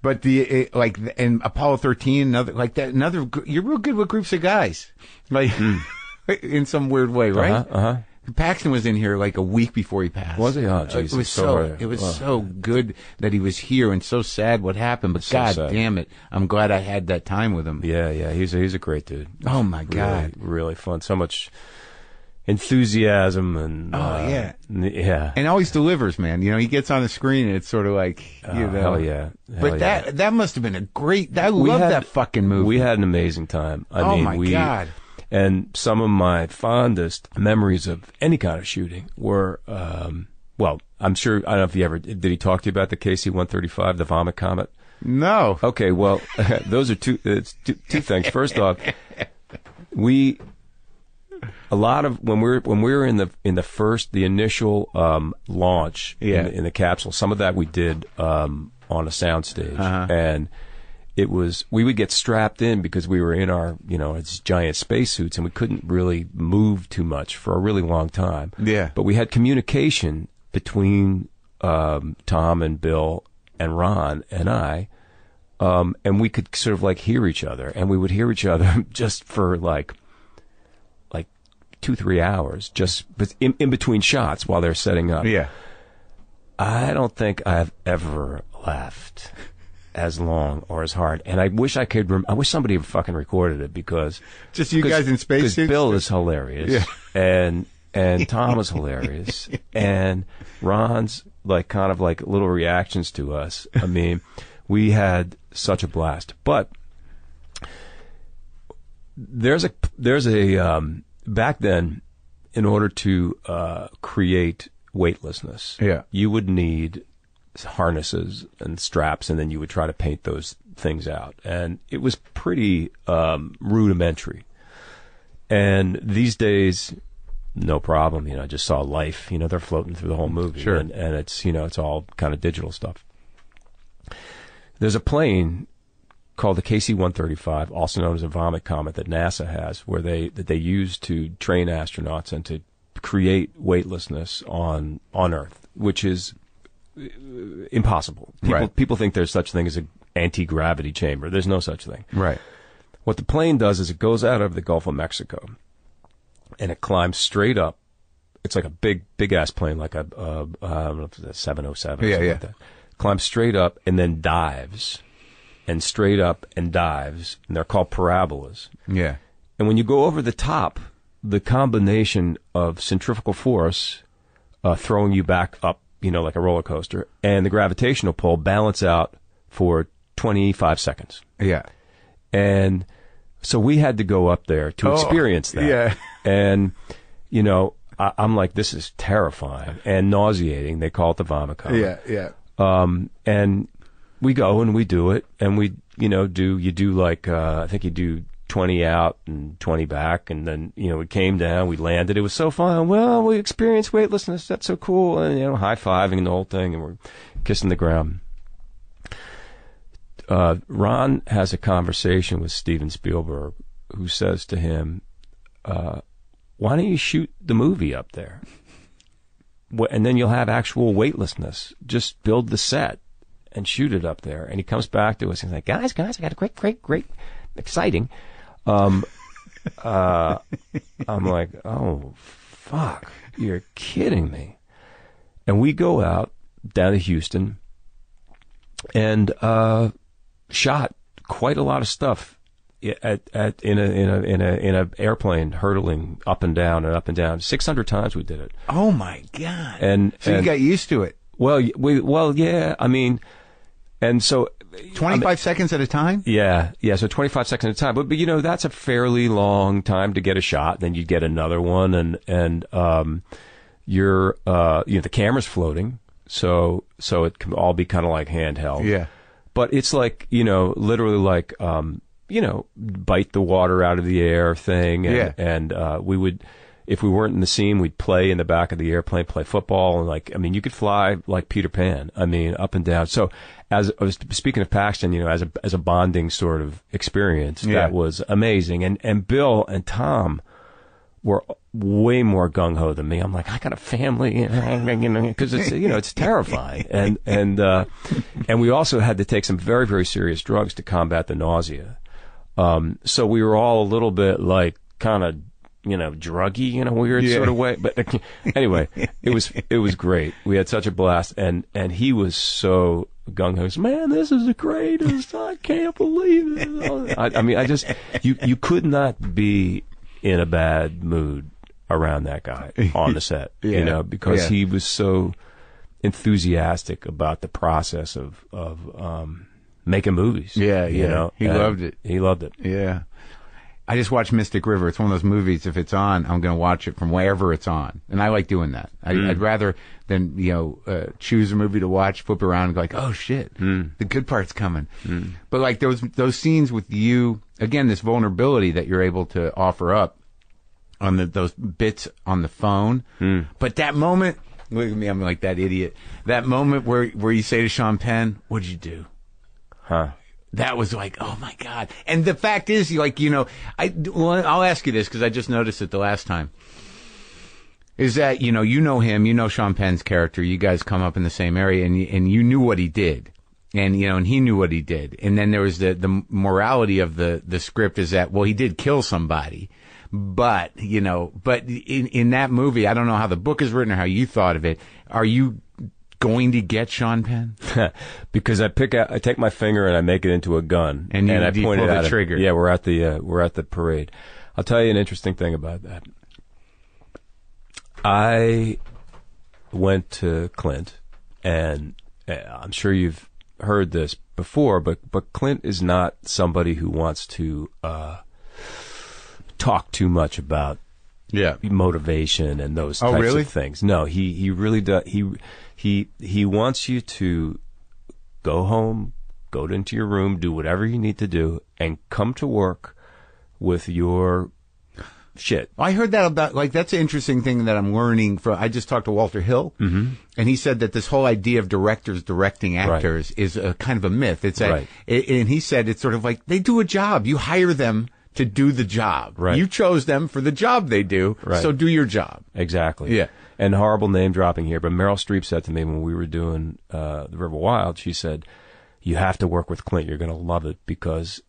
But the it, like and Apollo thirteen, another like that, another. You're real good with groups of guys, like in some weird way, right? Uh huh. Paxton was in here like a week before he passed. Was he? Oh, Uh, Jesus, It was so so. it was so good that he was here, and so sad what happened. But So God sad. damn it, I'm glad I had that time with him. Yeah, yeah, he's a, he's a great dude. Oh my God. really fun. So much enthusiasm and Oh, uh, yeah. yeah. And always delivers, man. You know, he gets on the screen, and it's sort of like, you Oh, know, hell yeah. Hell But yeah. that that must have been a great. I love that fucking movie. We had an amazing time. I Oh, mean, my we, God. And some of my fondest memories of any kind of shooting were, um, well, I'm sure, I don't know if he ever, did he talk to you about the KC-135, the Vomit Comet? no. Okay, well, those are two, it's two, two things. First off, we, a lot of, when we're, when we were in the, in the first, the initial, um, launch Yeah. in, the, in the capsule, some of that we did, um, on a soundstage. Uh-huh. And, it was we would get strapped in because we were in our you know it's giant spacesuits and we couldn't really move too much for a really long time. Yeah. But we had communication between um, Tom and Bill and Ron and I, um, and we could sort of like hear each other, and we would hear each other just for like like two three hours, just but in, in between shots while they're setting up. Yeah. I don't think I've ever laughed as long or as hard. And I wish I could. Rem- I wish somebody had fucking recorded it because Just you guys in 'cause spacesuits? Bill is hilarious, Yeah. and and Tom is hilarious, and Ron's like kind of like little reactions to us. I mean, we had such a blast, but. There's a there's a um, back then, in order to uh, create weightlessness, Yeah. you would need harnesses and straps, and then you would try to paint those things out. And it was pretty um, rudimentary. And these days, no problem. You know, I just saw Life. You know, they're floating through the whole movie, Sure. and, and it's you know it's all kind of digital stuff. There's a plane called the KC-135, also known as a Vomit Comet, that NASA has, where they that they use to train astronauts and to create weightlessness on on Earth, which is impossible. People, Right. people think there's such thing as an anti-gravity chamber. There's no such thing. Right. What the plane does is it goes out of the Gulf of Mexico, and it climbs straight up. It's like a big, big ass plane, like a, uh, uh, I don't know if it's a 707. Yeah, yeah. Like that. Climbs straight up and then dives, and straight up and dives, and they're called parabolas. Yeah. And when you go over the top, the combination of centrifugal force uh, throwing you back up, you know, like a roller coaster, and the gravitational pull balance out for 25 seconds. Yeah. And so we had to go up there to Oh, experience that. yeah. And, you know, I, I'm like, this is terrifying and nauseating. They call it the vomit comet. Yeah. Yeah. Um, and we go and we do it, and we, you know, do you do like uh, I think you do twenty out and twenty back, and then you know we came down, we landed. It was so fun. Well, we experienced weightlessness. That's so cool, and you know, high fiving and the whole thing, and we're kissing the ground. Uh, Ron has a conversation with Steven Spielberg, who says to him, uh, "Why don't you shoot the movie up there?" And then you'll have actual weightlessness. Just build the set and shoot it up there. And he comes back to us and he's like, guys, guys, I got a great, great, great, exciting. Um, uh, I'm like, oh, fuck, you're kidding me. And we go out down to Houston and uh, shot quite a lot of stuff at, at in a in a in a in a airplane hurtling up and down and up and down. Six hundred times we did it. Oh my god. And so you got used to it. well, we, well, yeah. I mean, and so Twenty five seconds at a time. yeah, yeah. So twenty five seconds at a time, but but you know that's a fairly long time to get a shot. Then you get another one, and and um, you're uh, you know the camera's floating, so so it can all be kind of like handheld. Yeah. but it's like you know literally like um, you know bite the water out of the air thing. And, Yeah. and uh, we would. If we weren't in the scene, we'd play in the back of the airplane, play football, and like, I mean, you could fly like Peter Pan. I mean, up and down. So, as I was speaking of Paxton, you know, as a as a bonding sort of experience, Yeah. that was amazing. And and Bill and Tom were way more gung ho than me. I'm like, I got a family, you know, because it's you know it's terrifying. And and uh, and we also had to take some very very serious drugs to combat the nausea. Um, so we were all a little bit like kind of you know, druggy in a weird Yeah. sort of way. But anyway, it was it was great. We had such a blast, and and he was so gung ho. Man, this is the greatest! I can't believe it. I, I mean, I just you you could not be in a bad mood around that guy on the set, Yeah. you know, because Yeah. he was so enthusiastic about the process of of um, making movies. Yeah, you yeah. know, He And loved it. He loved it. Yeah. I just watched Mystic River. It's one of those movies. If it's on, I'm going to watch it from wherever it's on, and I like doing that. I, hmm. I'd rather than you know uh, choose a movie to watch, flip around, and go like, oh shit, hmm. the good part's coming. Hmm. But like those those scenes with you again, this vulnerability that you're able to offer up on the those bits on the phone. But that moment, look at me, I'm like that idiot. That moment where where you say to Sean Penn, "What'd you do?" Huh. That was like, oh my god! And the fact is, like, you know, I I'll ask you this because I just noticed it the last time. Is that you know you know him, you know Sean Penn's character. You guys come up in the same area, and you, and you knew what he did, and you know, and he knew what he did. And then there was the the morality of the the script is that well, he did kill somebody, but you know, but in in that movie, I don't know how the book is written or how you thought of it. Are you going to get Sean Penn? because I pick out, I take my finger and I make it into a gun, And you- I you point pull it the at him. trigger. Yeah, we're at the uh, we're at the parade. I'll tell you an interesting thing about that. I went to Clint, and uh, I'm sure you've heard this before, but but Clint is not somebody who wants to uh, talk too much about Yeah. motivation and those Oh, types really? of things. No, he he really does. He he he wants you to go home, go into your room, do whatever you need to do, and come to work with your shit. I heard that about like that's an interesting thing that I'm learning from. I just talked to Walter Hill, Mm-hmm. and he said that this whole idea of directors directing actors is a kind of a myth. It's a, Right. a- and he said it's sort of like they do a job. You hire them to do the job. Right. You chose them for the job they do. Right. So do your job. Exactly. Yeah. And horrible name dropping here, but Meryl Streep said to me when we were doing uh, The River Wild, she said, "You have to work with Clint. You're going to love it because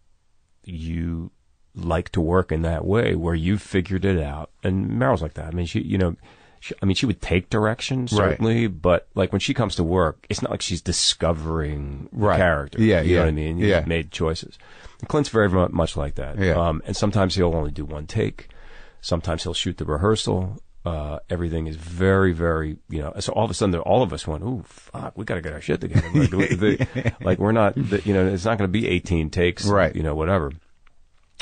you like to work in that way where you figured it out." And Meryl's like that. I mean, she, you know, she, I mean, she would take direction Right. certainly, but like when she comes to work, it's not like she's discovering Right. character. Yeah, you know yeah, what I mean. yeah. Made choices. And Clint's very much like that. Yeah. Um, and sometimes he'll only do one take. Sometimes he'll shoot the rehearsal. Uh, everything is very, very, you know. So all of a sudden, all of us went, "Ooh, fuck, we got to get our shit together." Like, the- like we're not, the, you know, it's not going to be 18 takes, Right. You know, whatever.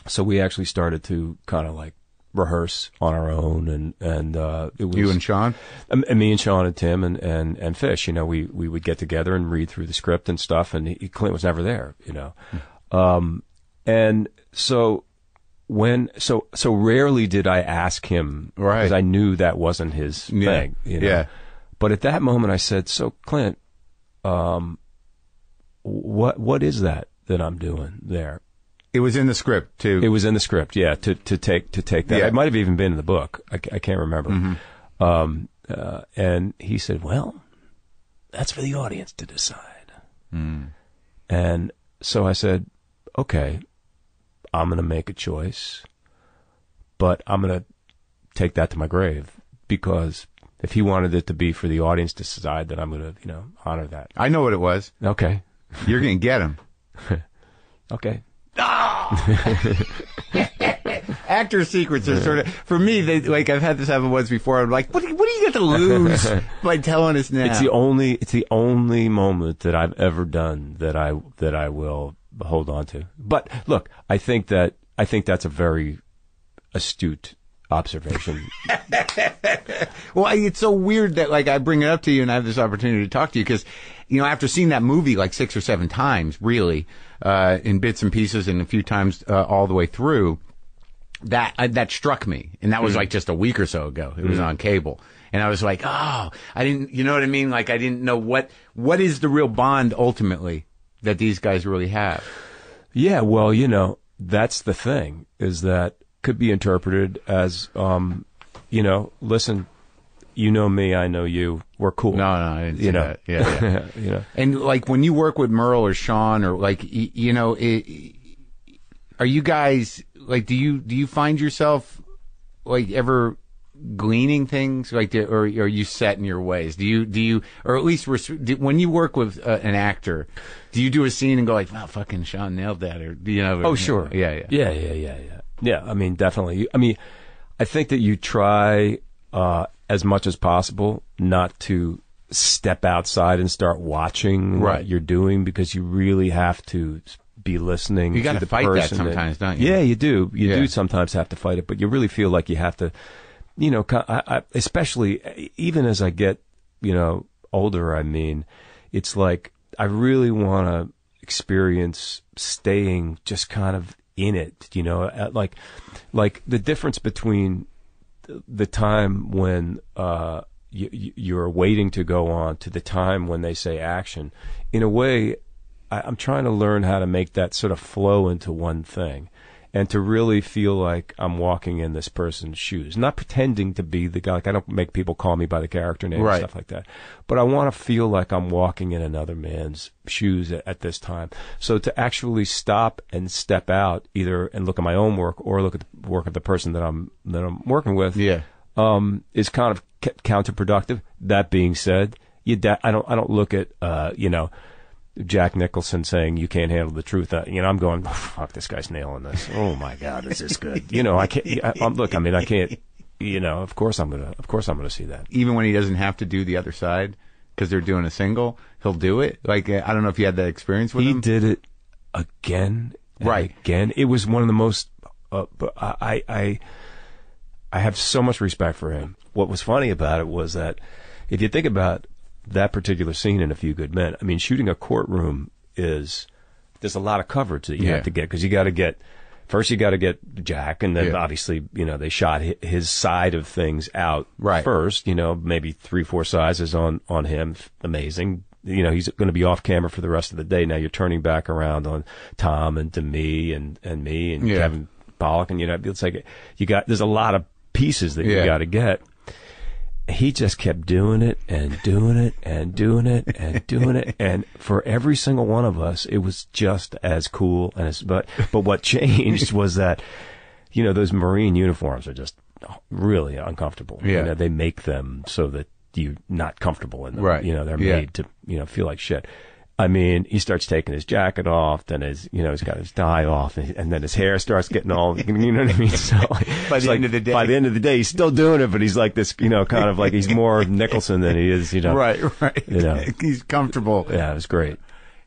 So we actually started to kind of like rehearse on our own, and and uh, it was You and Sean. um, and me and Sean and Tim and, and, and Fish, you know, we, we would get together and read through the script and stuff, and he, Clint was never there, you know. Um, and so when, so, so rarely did I ask him, Right. because I knew that wasn't his Yeah. thing, you know. Yeah. But at that moment I said, so Clint, um, what, what is that that I'm doing there? It was in the script too. It was in the script, yeah. To to take to take that. Yeah. It might have even been in the book. I, I can't remember. Mm-hmm. Um, uh, and he said, "Well, that's for the audience to decide." Mm. And so I said, "Okay, I'm going to make a choice, but I'm going to take that to my grave because if he wanted it to be for the audience to decide, then I'm going to, you know, honor that." I know what it was. Okay, You're going to get him. okay. Ah! Actor secrets are sort of for me. They like I've had this happen once before. I'm like, what do you, what do you got to lose by telling us now? It's the only it's the only moment that I've ever done that I that I will hold on to. But look, I think that I think that's a very astute observation. Well, it's so weird that like I bring it up to you and I have this opportunity to talk to you because, you know, after seeing that movie like six or seven times, really, uh, in bits and pieces and a few times uh, all the way through, that uh, that struck me, and that was like just a week or so ago. It was on cable, and I was like, oh, I didn't, you know what I mean? Like I didn't know what what is the real bond ultimately that these guys really have. yeah, well, you know, that's the thing is that could be interpreted as um, you know, listen, you know me, I know you. We're cool. No, no, I didn't see you know. that. Yeah, yeah. you know. And like when you work with Meryl or Sean or like you know, it, are you guys like do you do you find yourself like ever gleaning things like do, or, or are you set in your ways do you do you or at least do, when you work with uh, an actor do you do a scene and go like wow fucking sean nailed that or you know Oh, sure. yeah yeah Yeah, yeah, yeah, yeah. Yeah, I mean, definitely. I mean, I think that you try uh, as much as possible not to step outside and start watching Right. what you're doing because you really have to be listening. You gotta the fight that person sometimes, don't you? Yeah, you do. You Yeah. do sometimes have to fight it, but you really feel like you have to. You know, I, I, especially even as I get, you know, older. I mean, it's like I really want to experience staying just kind of in it. You know, at like, like the difference between the time when uh, you, you- you're waiting to go on to the time when they say action. In a way, I'm trying to learn how to make that sort of flow into one thing. And to really feel like I'm walking in this person's shoes, not pretending to be the guy. Like I don't make people call me by the character name Right. and stuff like that. But I want to feel like I'm walking in another man's shoes at, at this time. So to actually stop and step out, either and look at my own work or look at the work of the person that I'm that I'm working with, yeah um, is kind of c- counterproductive. That being said, you da- I don't I don't look at uh, you know Jack Nicholson saying you can't handle the truth. Uh, you know, I'm going, fuck, this guy's nailing this. Oh my god, is this good? You know, I can't. I, I'm, look, I mean, I can't. You know, of course I'm gonna. Of course I'm gonna see that. even when he doesn't have to do the other side because they're doing a single he'll do it like i don't know if you had that experience with he him did it again, and Right. Again, it was one of the most. Uh, but I, I, I have so much respect for him. What was funny about it was that if you think about that particular scene in A Few Good Men, I mean, shooting a courtroom is there's a lot of coverage that you Yeah. have to get because you got to get first you got to get Jack, and then Yeah. obviously you know they shot his side of things out Right. first. You know, maybe three four sizes on on him, amazing. You know, he's going to be off camera for the rest of the day. Now you're turning back around on Tom and Demi and and me and Yeah. Kevin Pollak, and you know, it's like you got there's a lot of pieces that you got to get he just kept doing it and doing it and doing it and doing it and for every single one of us it was just as cool and as but but what changed was that you know those marine uniforms are just really uncomfortable Yeah. you know, they make them so that you're not comfortable in them Right. you know they're Yeah. made to you know feel like shit I mean, he starts taking his jacket off, then his, you know, he's got his tie off, and, and then his hair starts getting all, you know what I mean? So, By the like- end of the day. by the end of the day, he's still doing it, but he's like this, you know, kind of like he's more Nicholson than he is, you know. right right You know. he's comfortable Yeah, it was great.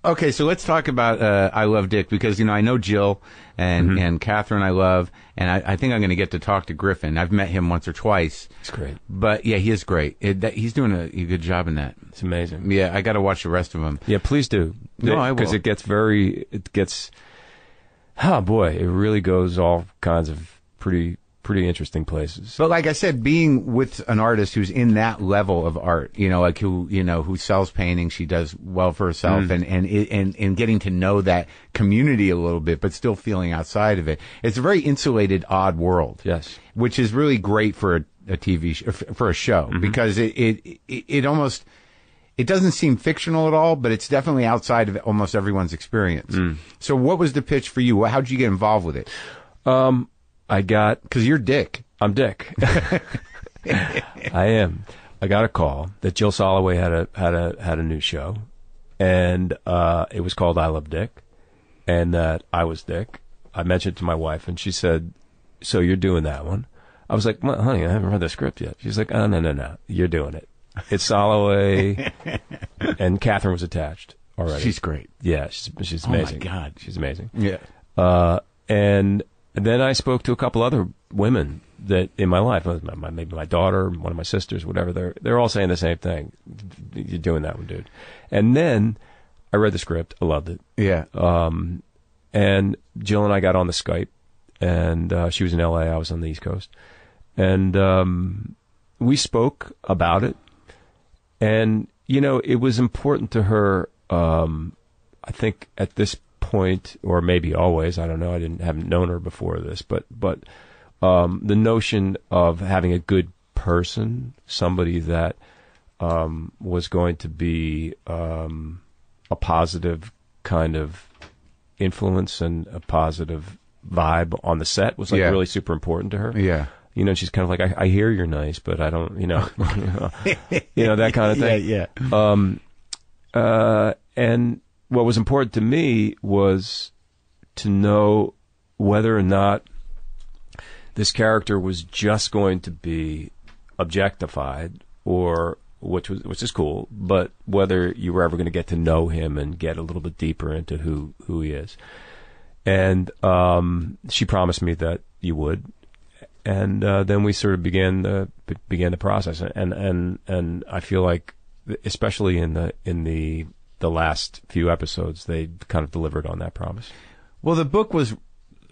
Okay, so let's talk about uh, I Love Dick because you know I know Jill and Mm-hmm. and Kathryn I love, and I, I think I'm going to get to talk to Griffin. I've met him once or twice, It's great. but yeah, he is great. It, that, he's doing a, a good job in that. It's amazing. Yeah, I got to watch the rest of them. Yeah, please do. No, I Because it gets very, it gets, oh boy, it really goes all kinds of pretty, pretty interesting places. But like I said, being with an artist who's in that level of art, you know, like who you know who sells paintings, she does well for herself, Mm. and and and and getting to know that community a little bit, but still feeling outside of it. It's a very insulated, odd world. Yes. which is really great for a, a TV sh- for a show Mm-hmm. because it, it it it almost it doesn't seem fictional at all, but it's definitely outside of almost everyone's experience. Mm. So, what was the pitch for you? How did you get involved with it? Um, I got Because you're Dick. I'm Dick. I am. I got a call that Jill Soloway had a had a had a new show, and uh, it was called I Love Dick, and that I was Dick. I mentioned it to my wife, and she said, "So you're doing that one?" I was like, well, "Honey, I haven't read the script yet." She's like, "Oh no no no, you're doing it. It's Soloway," and Kathryn was attached already. She's great. yeah, she's she's Oh my amazing. God. she's amazing. Yeah. Uh, and then I spoke to a couple other women that in my life, my, maybe my daughter, one of my sisters, whatever. They're they're all saying the same thing. You're doing that one, dude. And then I read the script. I loved it. Yeah. Um, and Jill and I got on the Skype, and uh, she was in L.A. I was on the East Coast, and um, we spoke about it. And you know, it was important to her. Um, I think at this point, or maybe always, I don't know. I didn't haven't known her before this, but but um, the notion of having a good person, somebody that um, was going to be um, a positive kind of influence and a positive vibe on the set was like Yeah. really super important to her. yeah. You know, she's kind of like, I, I hear you're nice, but I don't, you know, you know that kind of thing. Yeah, yeah. Um, uh, and what was important to me was to know whether or not this character was just going to be objectified or which was which is cool, but whether you were ever going to get to know him and get a little bit deeper into who who he is. And um, she promised me that you would, and uh, then we sort of began the began the process. And and and I feel like, especially in the in the the last few episodes, they kind of delivered on that promise. Well, the book was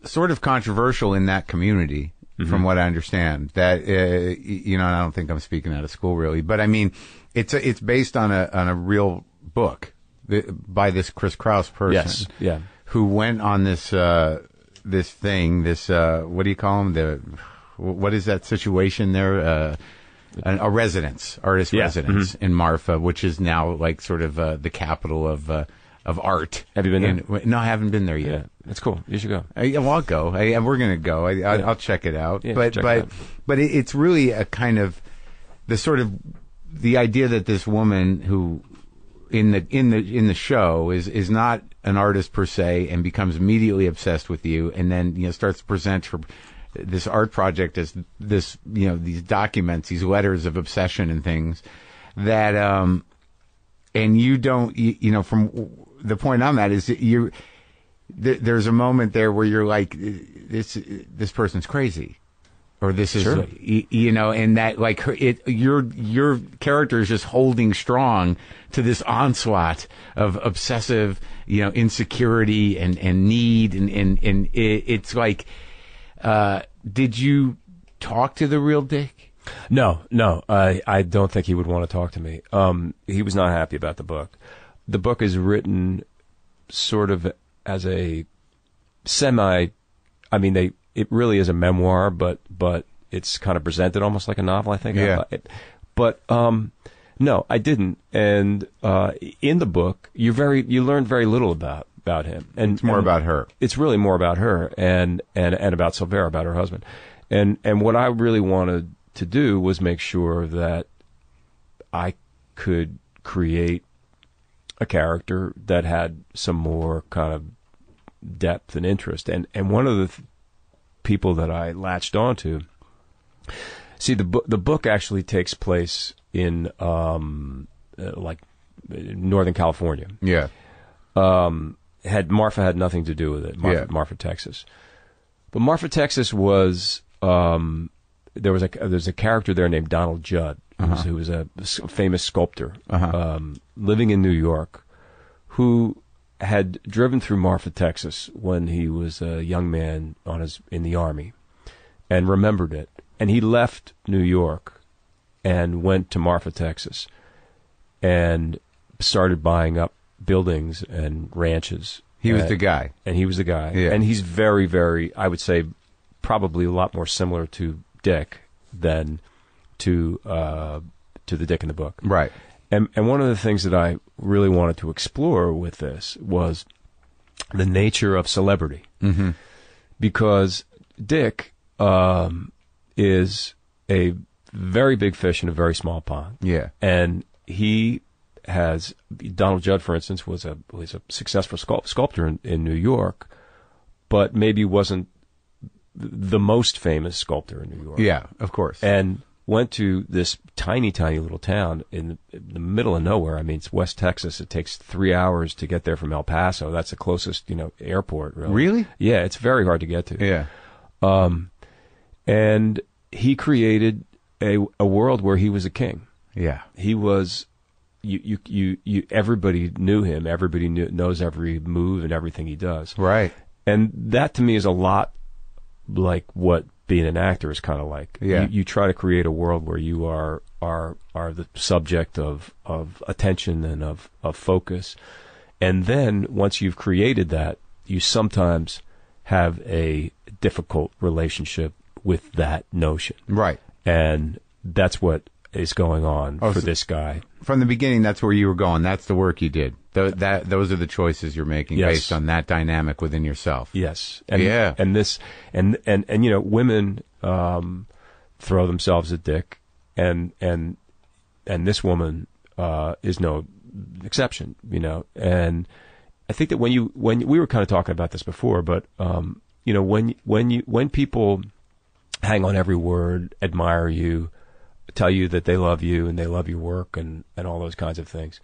sort of controversial in that community, from what I understand. That uh, you know, I don't think I'm speaking out of school really, but I mean, it's a, it's based on a on a real book by this Chris Kraus person. Yes. Yeah. Who went on this uh, this thing? This uh, what do you call them? The what is that situation there? Uh, a, a residence, artist Yeah. residence in Marfa, which is now like sort of uh, the capital of uh, of art. Have you been In- No, I haven't been there yet. Yeah, that's cool. You should go. I, yeah, well, I'll go. I, we're gonna go. I, I, I'll check it out. Yeah, but but out. but it, it's really a kind of the sort of the idea that this woman who in the in the in the show is is not an artist per se and becomes immediately obsessed with you and then you know starts to present her this art project as this you know these documents these letters of obsession and things that um and you don't you, you know from the point I'm at is that you th- there's a moment there where you're like this this person's crazy or this is Sure. y- you know and that like it your your character is just holding strong to this onslaught of obsessive you know insecurity and and need and and, and it, it's like uh did you talk to the real dick No, no, I I don't think he would want to talk to me. Um, he was not happy about the book. The book is written sort of as a semi. I mean, they it really is a memoir, but but it's kind of presented almost like a novel. I think. Yeah. It- But um, no, I didn't. And uh, in the book, you very you learn very little about about him. And it's more and- about her it's really more about her and and and about Silvera, about her husband. And and what I really wanted to do was make sure that I could create a character that had some more kind of depth and interest. And and one of the th- people that I latched onto. See the book. The book actually takes place in um, uh, like uh, Northern California yeah um, had Marfa had nothing to do with it. Marfa, Yeah. Marfa, Texas. But Marfa, Texas was um, there was a there's a character there named Donald Judd, who, was, who was a famous sculptor um, living in New York, who had driven through Marfa, Texas when he was a young man on his in the army, and remembered it. And he left New York and went to Marfa, Texas, and started buying up buildings and ranches. he was Uh, the guy and he was the guy. Yeah. And he's very, very, I would say, probably a lot more similar to Dick than to uh, to the Dick in the book. right And and one of the things that I really wanted to explore with this was the nature of celebrity, mm-hmm. because Dick um, is a very big fish in a very small pond yeah and he has Donald Judd, for instance, was a was a successful sculpt, sculptor in, in New York, but maybe wasn't the most famous sculptor in New York. yeah of course and went to this tiny, tiny little town in the, middle of nowhere. I mean, it's West Texas. It takes three hours to get there from El Paso. That's the closest, you know, airport. Really? really Yeah, it's very hard to get to yeah um, and he created a a world where he was a king. yeah He was you you you, you everybody knew him. Everybody knew, knows every move and everything he does. right And that to me is a lot like what being an actor is kind of like. Yeah. You, you try to create a world where you are are are the subject of of attention and of of focus. And then once you've created that, you sometimes have a difficult relationship with that notion. right And that's what is going on Oh, for so- this guy. from the beginning, that's where you were going. That's the work you did. Th- that those are the choices you're making Yes. based on that dynamic within yourself. Yes. And, Yeah. And this, and, and, and, you know, women, um, throw themselves a dick, and and and this woman uh, is no exception, you know. And I think that when you when we were kind of talking about this before, but um, you know when when you when people hang on every word, admire you, tell you that they love you and they love your work and and all those kinds of things.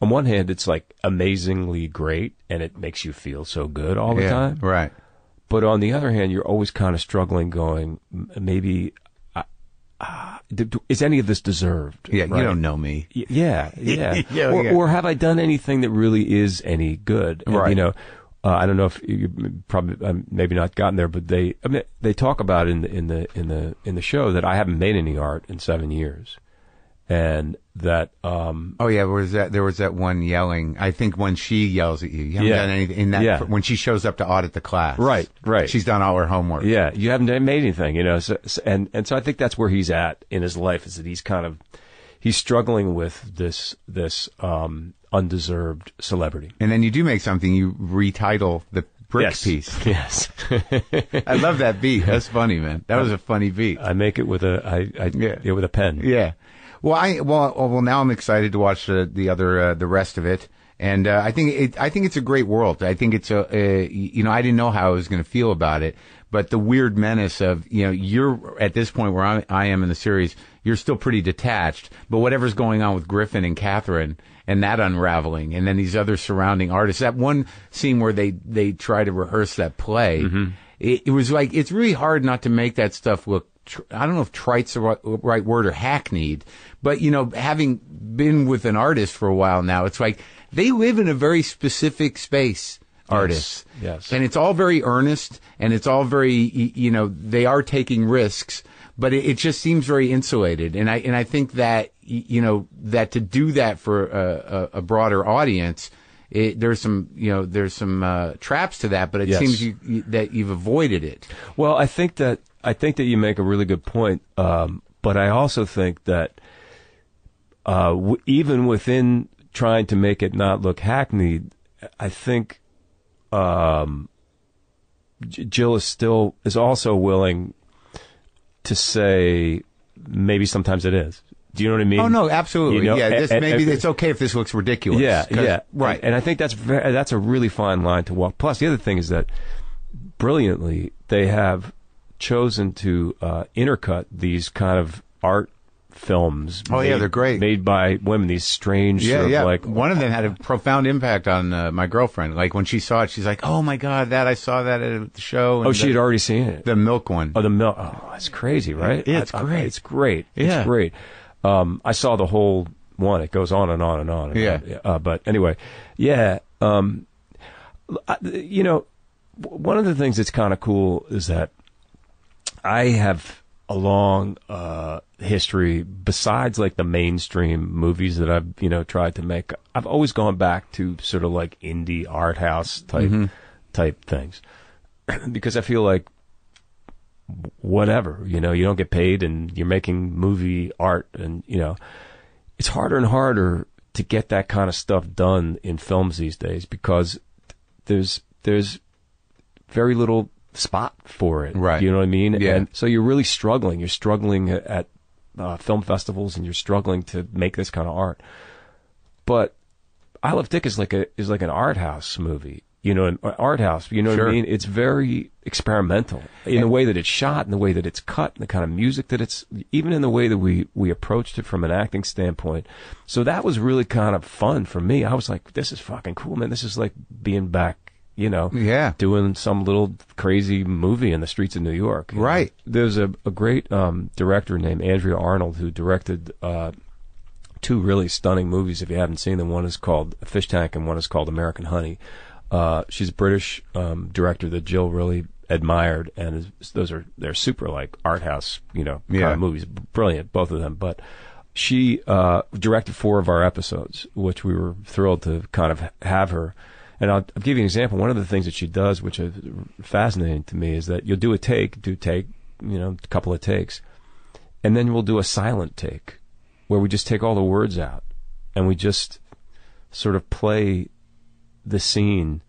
On one hand, it's like amazingly great and it makes you feel so good all the yeah, time. right. But on the other hand, you're always kind of struggling, going, maybe, uh, uh, is any of this deserved? Yeah, Right? you don't know me. Y- Yeah, yeah. Yeah, or, yeah. or have I done anything that really is any good? And, Right. You know, uh, I don't know if you probably um, maybe not gotten there, but they I mean, they talk about in the in the in the in the show that I haven't made any art in seven years, and that um, Oh yeah, was that there was that one yelling? I think when she yells at you, you haven't Yeah. done anything in that. Yeah. When she shows up to audit the class, Right, right. She's done all her homework. Yeah, you haven't made anything, you know. So, so- and and so I think that's where he's at in his life is that he's kind of he's struggling with this this um, undeserved celebrity. And then you do make something. You retitle the brick yes. piece. Yes, I love that beat. That's funny, man. That was a funny beat. I make it with a I, I Yeah. yeah. with a pen. Yeah. Well, I well well now I'm excited to watch the the other uh, the rest of it, and uh, I think it I think it's a great world. I think it's a uh, you know I didn't know how I was going to feel about it, but the weird menace of you know you're at this point where I, I am in the series, you're still pretty detached, but whatever's going on with Griffin and Kathryn and that unraveling, and then these other surrounding artists. That one scene where they they try to rehearse that play, mm-hmm. it, it was like it's really hard not to make that stuff look. tr- I don't know if trite's the right, right word or hackneyed, but you know, having been with an artist for a while now, it's like they live in a very specific space. Artists, yes. and it's all very earnest, and it's all very, you know, they are taking risks, but it, it just seems very insulated. And I and I think that you know that to do that for a, a, a broader audience, it, there's some you know there's some uh, traps to that, but it Yes. seems you, you, that you've avoided it. Well, I think that I think that you make a really good point, um, but I also think that uh, w- even within trying to make it not look hackneyed, I think um, Jill is still is also willing to say maybe sometimes it is. Do you know what I mean? Oh no, absolutely. You know, yeah, this, and- maybe and- it's okay if this looks ridiculous. Yeah, yeah, right. And I think that's very, that's a really fine line to walk. Plus, the other thing is that brilliantly they have chosen to uh, intercut these kind of art films. Oh, yeah, they're great. Made by women. These strange, yeah, sort yeah. of like One of them had a profound impact on uh, my girlfriend. Like when she saw it, she's like, "Oh my god, that I saw that at the show." And oh, she had already seen it. the milk one. Oh, the milk. Oh, that's crazy, right? Yeah, it's I- I- great. It's great. Yeah. It's great. Um, I saw the whole one. It goes on and on and on. and Yeah. on. Uh, but anyway, yeah. Um, I- you know, one of the things that's kind of cool is that I have a long uh, history besides like the mainstream movies that I've you know tried to make. I've always gone back to sort of like indie art house type mm-hmm. type things because I feel like whatever you know you don't get paid and you're making movie art and you know it's harder and harder to get that kind of stuff done in films these days because there's there's very little spot for it. Right. You know what I mean? Yeah. And so you're really struggling. You're struggling at uh, film festivals and you're struggling to make this kind of art. But I Love Dick is like a is like an art house movie. You know, an art house. You know what I mean? It's very experimental in the way that it's shot, in the way that it's cut, and the kind of music that it's, even in the way that we we approached it from an acting standpoint. So that was really kind of fun for me. I was like, this is fucking cool, man. This is like being back. You know, Yeah. doing some little crazy movie in the streets of New York. you know? Right. There's a, a great um, director named Andrea Arnold who directed uh, two really stunning movies. If you haven't seen them, one is called Fish Tank and one is called American Honey. Uh, she's a British um, director that Jill really admired, and is, those are they're super like art house, you know, kind Yeah. of movies. Brilliant, both of them. But she uh, directed four of our episodes, which we were thrilled to kind of have her. And I'll, I'll give you an example. One of the things that she does, which is fascinating to me, is that you'll do a take, do take, you know, a couple of takes, and then we'll do a silent take, where we just take all the words out, and we just sort of play the scene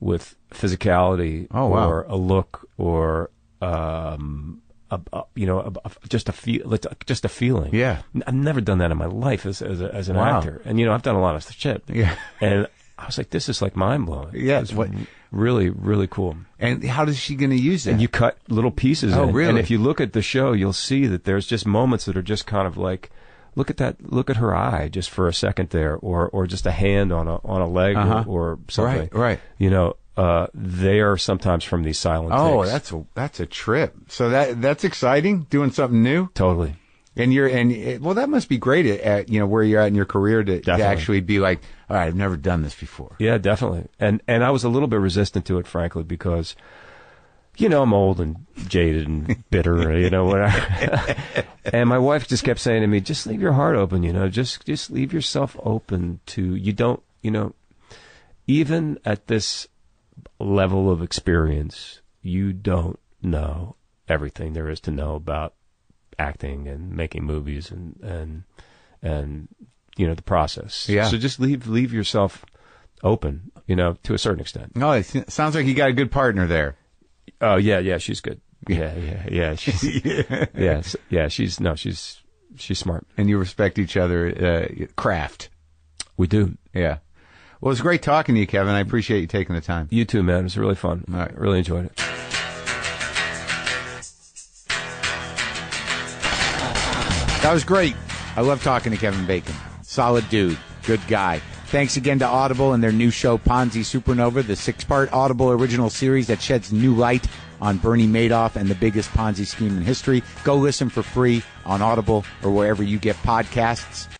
with physicality Oh, wow. or a look or um, a, a you know a, a, just a feel just a feeling. Yeah. I've never done that in my life as as, a, as an Wow. actor, and you know I've done a lot of shit. Yeah. and I was like, this is like mind blowing. Yeah, it's what- really really cool. And how is she going to use it? And you cut little pieces. Oh, in. really? And if you look at the show, you'll see that there's just moments that are just kind of like, look at that, look at her eye just for a second there, or or just a hand on a on a leg Uh-huh. or, or something. Right, right. You know, uh, they are sometimes from these silent. oh, takes. that's a that's a trip. So that that's exciting. Doing something new. totally. And you're and it- well, that must be great at, at you know where you're at in your career to, to actually be like, all right, I've never done this before. Yeah, definitely. And and I was a little bit resistant to it, frankly, because you know I'm old and jaded and bitter, you know whatever. and my wife just kept saying to me, "Just leave your heart open, you know. Just just leave yourself open to you don't, you know, even at this level of experience, you don't know everything there is to know about acting and making movies and and and you know the process. Yeah. So just leave leave yourself open, you know, to a certain extent. No, it s- sounds like you got a good partner there. Oh yeah, yeah, she's good. Yeah, yeah, yeah. She's yeah, s- yeah. She's no, she's she's smart. and you respect each other uh, craft. We do. Yeah. Well, it's great talking to you, Kevin. I appreciate you taking the time. You too, man. It was really fun. All right. I really enjoyed it. That was great. I love talking to Kevin Bacon. Solid dude. Good guy. Thanks again to Audible and their new show, Ponzi Supernova, the six part Audible original series that sheds new light on Bernie Madoff and the biggest Ponzi scheme in history. Go listen for free on Audible or wherever you get podcasts.